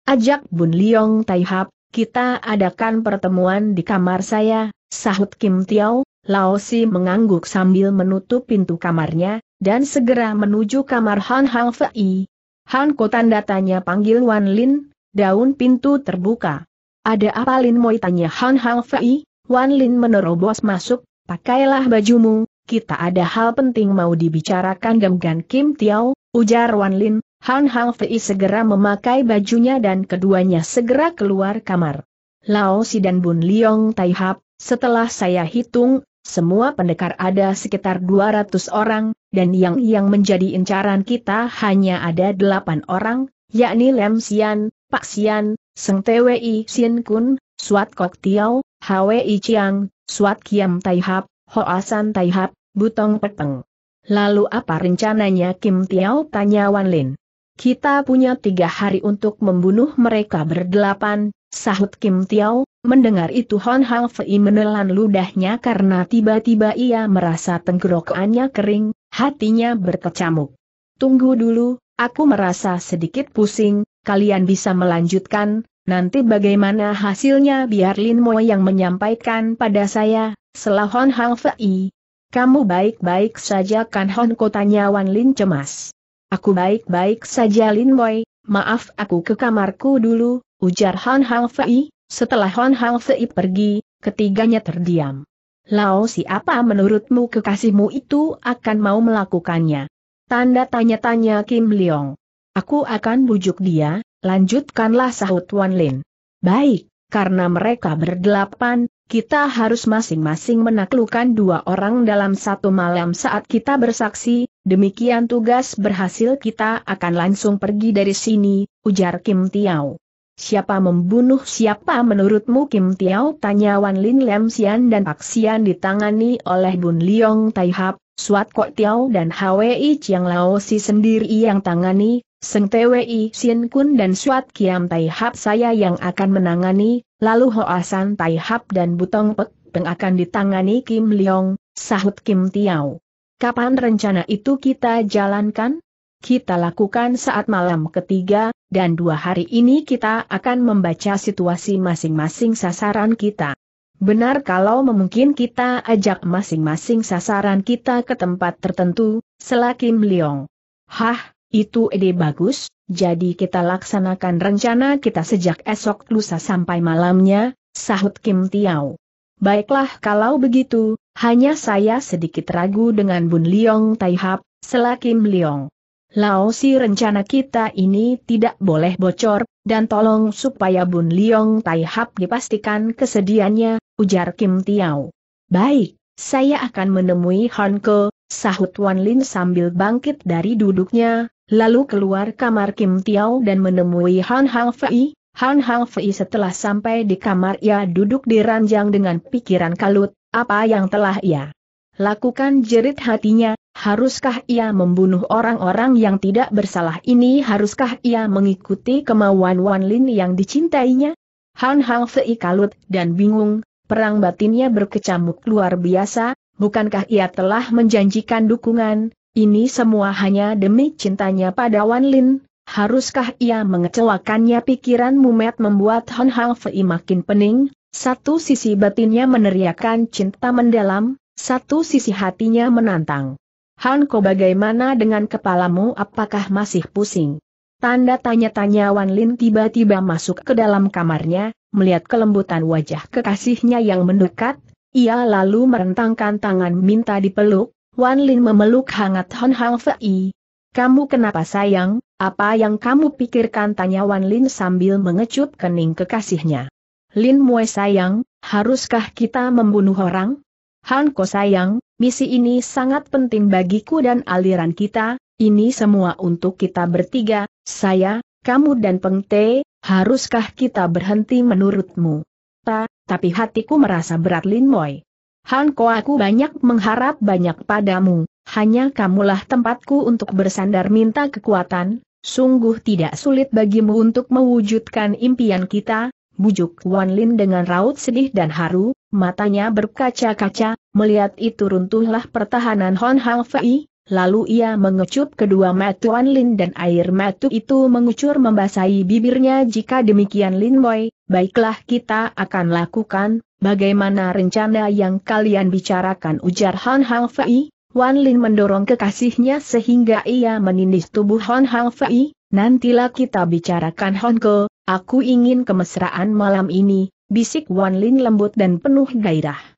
Ajak Bun Liong Taihap, kita adakan pertemuan di kamar saya, sahut Kim Tiao, Laosi mengangguk sambil menutup pintu kamarnya, dan segera menuju kamar Han Hang Fei. Han Ko tanda tanya panggil Wan Lin, daun pintu terbuka. Ada apa Lin Moi tanya Han Hang Fei, Wan Lin menerobos masuk, pakailah bajumu, kita ada hal penting mau dibicarakan Gemgan Kim Tiao, ujar Wan Lin, Han Hang Fei segera memakai bajunya dan keduanya segera keluar kamar. Lao Si dan Bun Liong Taihap, setelah saya hitung, semua pendekar ada sekitar 200 orang, dan yang yang menjadi incaran kita hanya ada 8 orang, yakni Lem Sian, Pak Sian, Seng Twi Sien Kun, Suat Kok Tiao, Hwi Chiang, Suat Kiam Taihap, Hoasan Taihap, Butong Pepeng. Lalu apa rencananya Kim Tiao tanya Wan Lin. Kita punya tiga hari untuk membunuh mereka berdelapan, sahut Kim Tiao, mendengar itu Hon Hang Fei menelan ludahnya karena tiba-tiba ia merasa tenggorokannya kering, hatinya berkecamuk. Tunggu dulu, aku merasa sedikit pusing, kalian bisa melanjutkan, nanti bagaimana hasilnya biar Lin Mo yang menyampaikan pada saya, selahon Hang Fei. Kamu baik-baik saja kan Hon Ko tanya Wan Lin cemas. Aku baik-baik saja Lin Moy, maaf aku ke kamarku dulu, ujar Han Hang Fei, setelah Han Hang Fei pergi, ketiganya terdiam. Lao siapa menurutmu kekasihmu itu akan mau melakukannya? Tanda tanya-tanya Kim Leong. Aku akan bujuk dia, lanjutkanlah sahut Wan Lin. Baik, karena mereka berdelapan, kita harus masing-masing menaklukkan dua orang dalam satu malam saat kita bersaksi, demikian tugas berhasil kita akan langsung pergi dari sini, ujar Kim Tiao. Siapa membunuh siapa menurutmu Kim Tiao? Tanya Wan Lin Lem Xian dan Pak Xian ditangani oleh Bun Liong Taihap, Suat Kok Tiao dan Hwi Chiang Lao Si sendiri yang tangani, Seng Twi Sien Kun dan Suat Kiam Tai Hap saya yang akan menangani, lalu Hoasan Tai Hap dan Butong Pek Peng akan ditangani Kim Leong, sahut Kim Tiao. Kapan rencana itu kita jalankan? Kita lakukan saat malam ketiga, dan dua hari ini kita akan membaca situasi masing-masing sasaran kita. Benar kalau memungkin kita ajak masing-masing sasaran kita ke tempat tertentu, selakim Leong. Hah, itu ide bagus, jadi kita laksanakan rencana kita sejak esok lusa sampai malamnya, sahut Kim Tiao. Baiklah kalau begitu, hanya saya sedikit ragu dengan Bun Liong Taihap, selakim Liong. Lao si rencana kita ini tidak boleh bocor, dan tolong supaya Bun Liong Taihap dipastikan kesediaannya, ujar Kim Tiao. Baik, saya akan menemui Hanko, sahut Wan Lin sambil bangkit dari duduknya, lalu keluar kamar Kim Tiao dan menemui Han Hang Fei. Han Hang Fei setelah sampai di kamar ia duduk di ranjang dengan pikiran kalut, apa yang telah ia lakukan jerit hatinya, haruskah ia membunuh orang-orang yang tidak bersalah ini? Haruskah ia mengikuti kemauan Wan Lin yang dicintainya? Han Hang Fei kalut dan bingung, perang batinnya berkecamuk luar biasa, bukankah ia telah menjanjikan dukungan, ini semua hanya demi cintanya pada Wan Lin, haruskah ia mengecewakannya? Pikiran Mumet membuat Hon Hang Fei makin pening, satu sisi batinnya meneriakan cinta mendalam, satu sisi hatinya menantang. Han Ko bagaimana dengan kepalamu apakah masih pusing? Tanda tanya-tanya Wan Lin tiba-tiba masuk ke dalam kamarnya, melihat kelembutan wajah kekasihnya yang mendekat, ia lalu merentangkan tangan minta dipeluk, Wan Lin memeluk hangat Hon Hang Fei. Kamu kenapa sayang, apa yang kamu pikirkan tanya Wan Lin sambil mengecup kening kekasihnya. Lin Mue sayang, haruskah kita membunuh orang? Han Ko sayang, misi ini sangat penting bagiku dan aliran kita, ini semua untuk kita bertiga, saya, kamu dan Peng Te, haruskah kita berhenti menurutmu? Ta, tapi hatiku merasa berat Lin Moy. Han Ko aku banyak mengharap banyak padamu, hanya kamulah tempatku untuk bersandar minta kekuatan, sungguh tidak sulit bagimu untuk mewujudkan impian kita, bujuk Wan Lin dengan raut sedih dan haru, matanya berkaca-kaca, melihat itu runtuhlah pertahanan Hon Hang Fei, lalu ia mengecup kedua mata Wan Lin dan air mata itu mengucur membasahi bibirnya. Jika demikian Lin Boy, baiklah kita akan lakukan, bagaimana rencana yang kalian bicarakan ujar Han Hang Fei, Wan Lin mendorong kekasihnya sehingga ia menindih tubuh Han Hang Fei, nantilah kita bicarakan Honko, Aku ingin kemesraan malam ini, bisik Wan Lin lembut dan penuh gairah.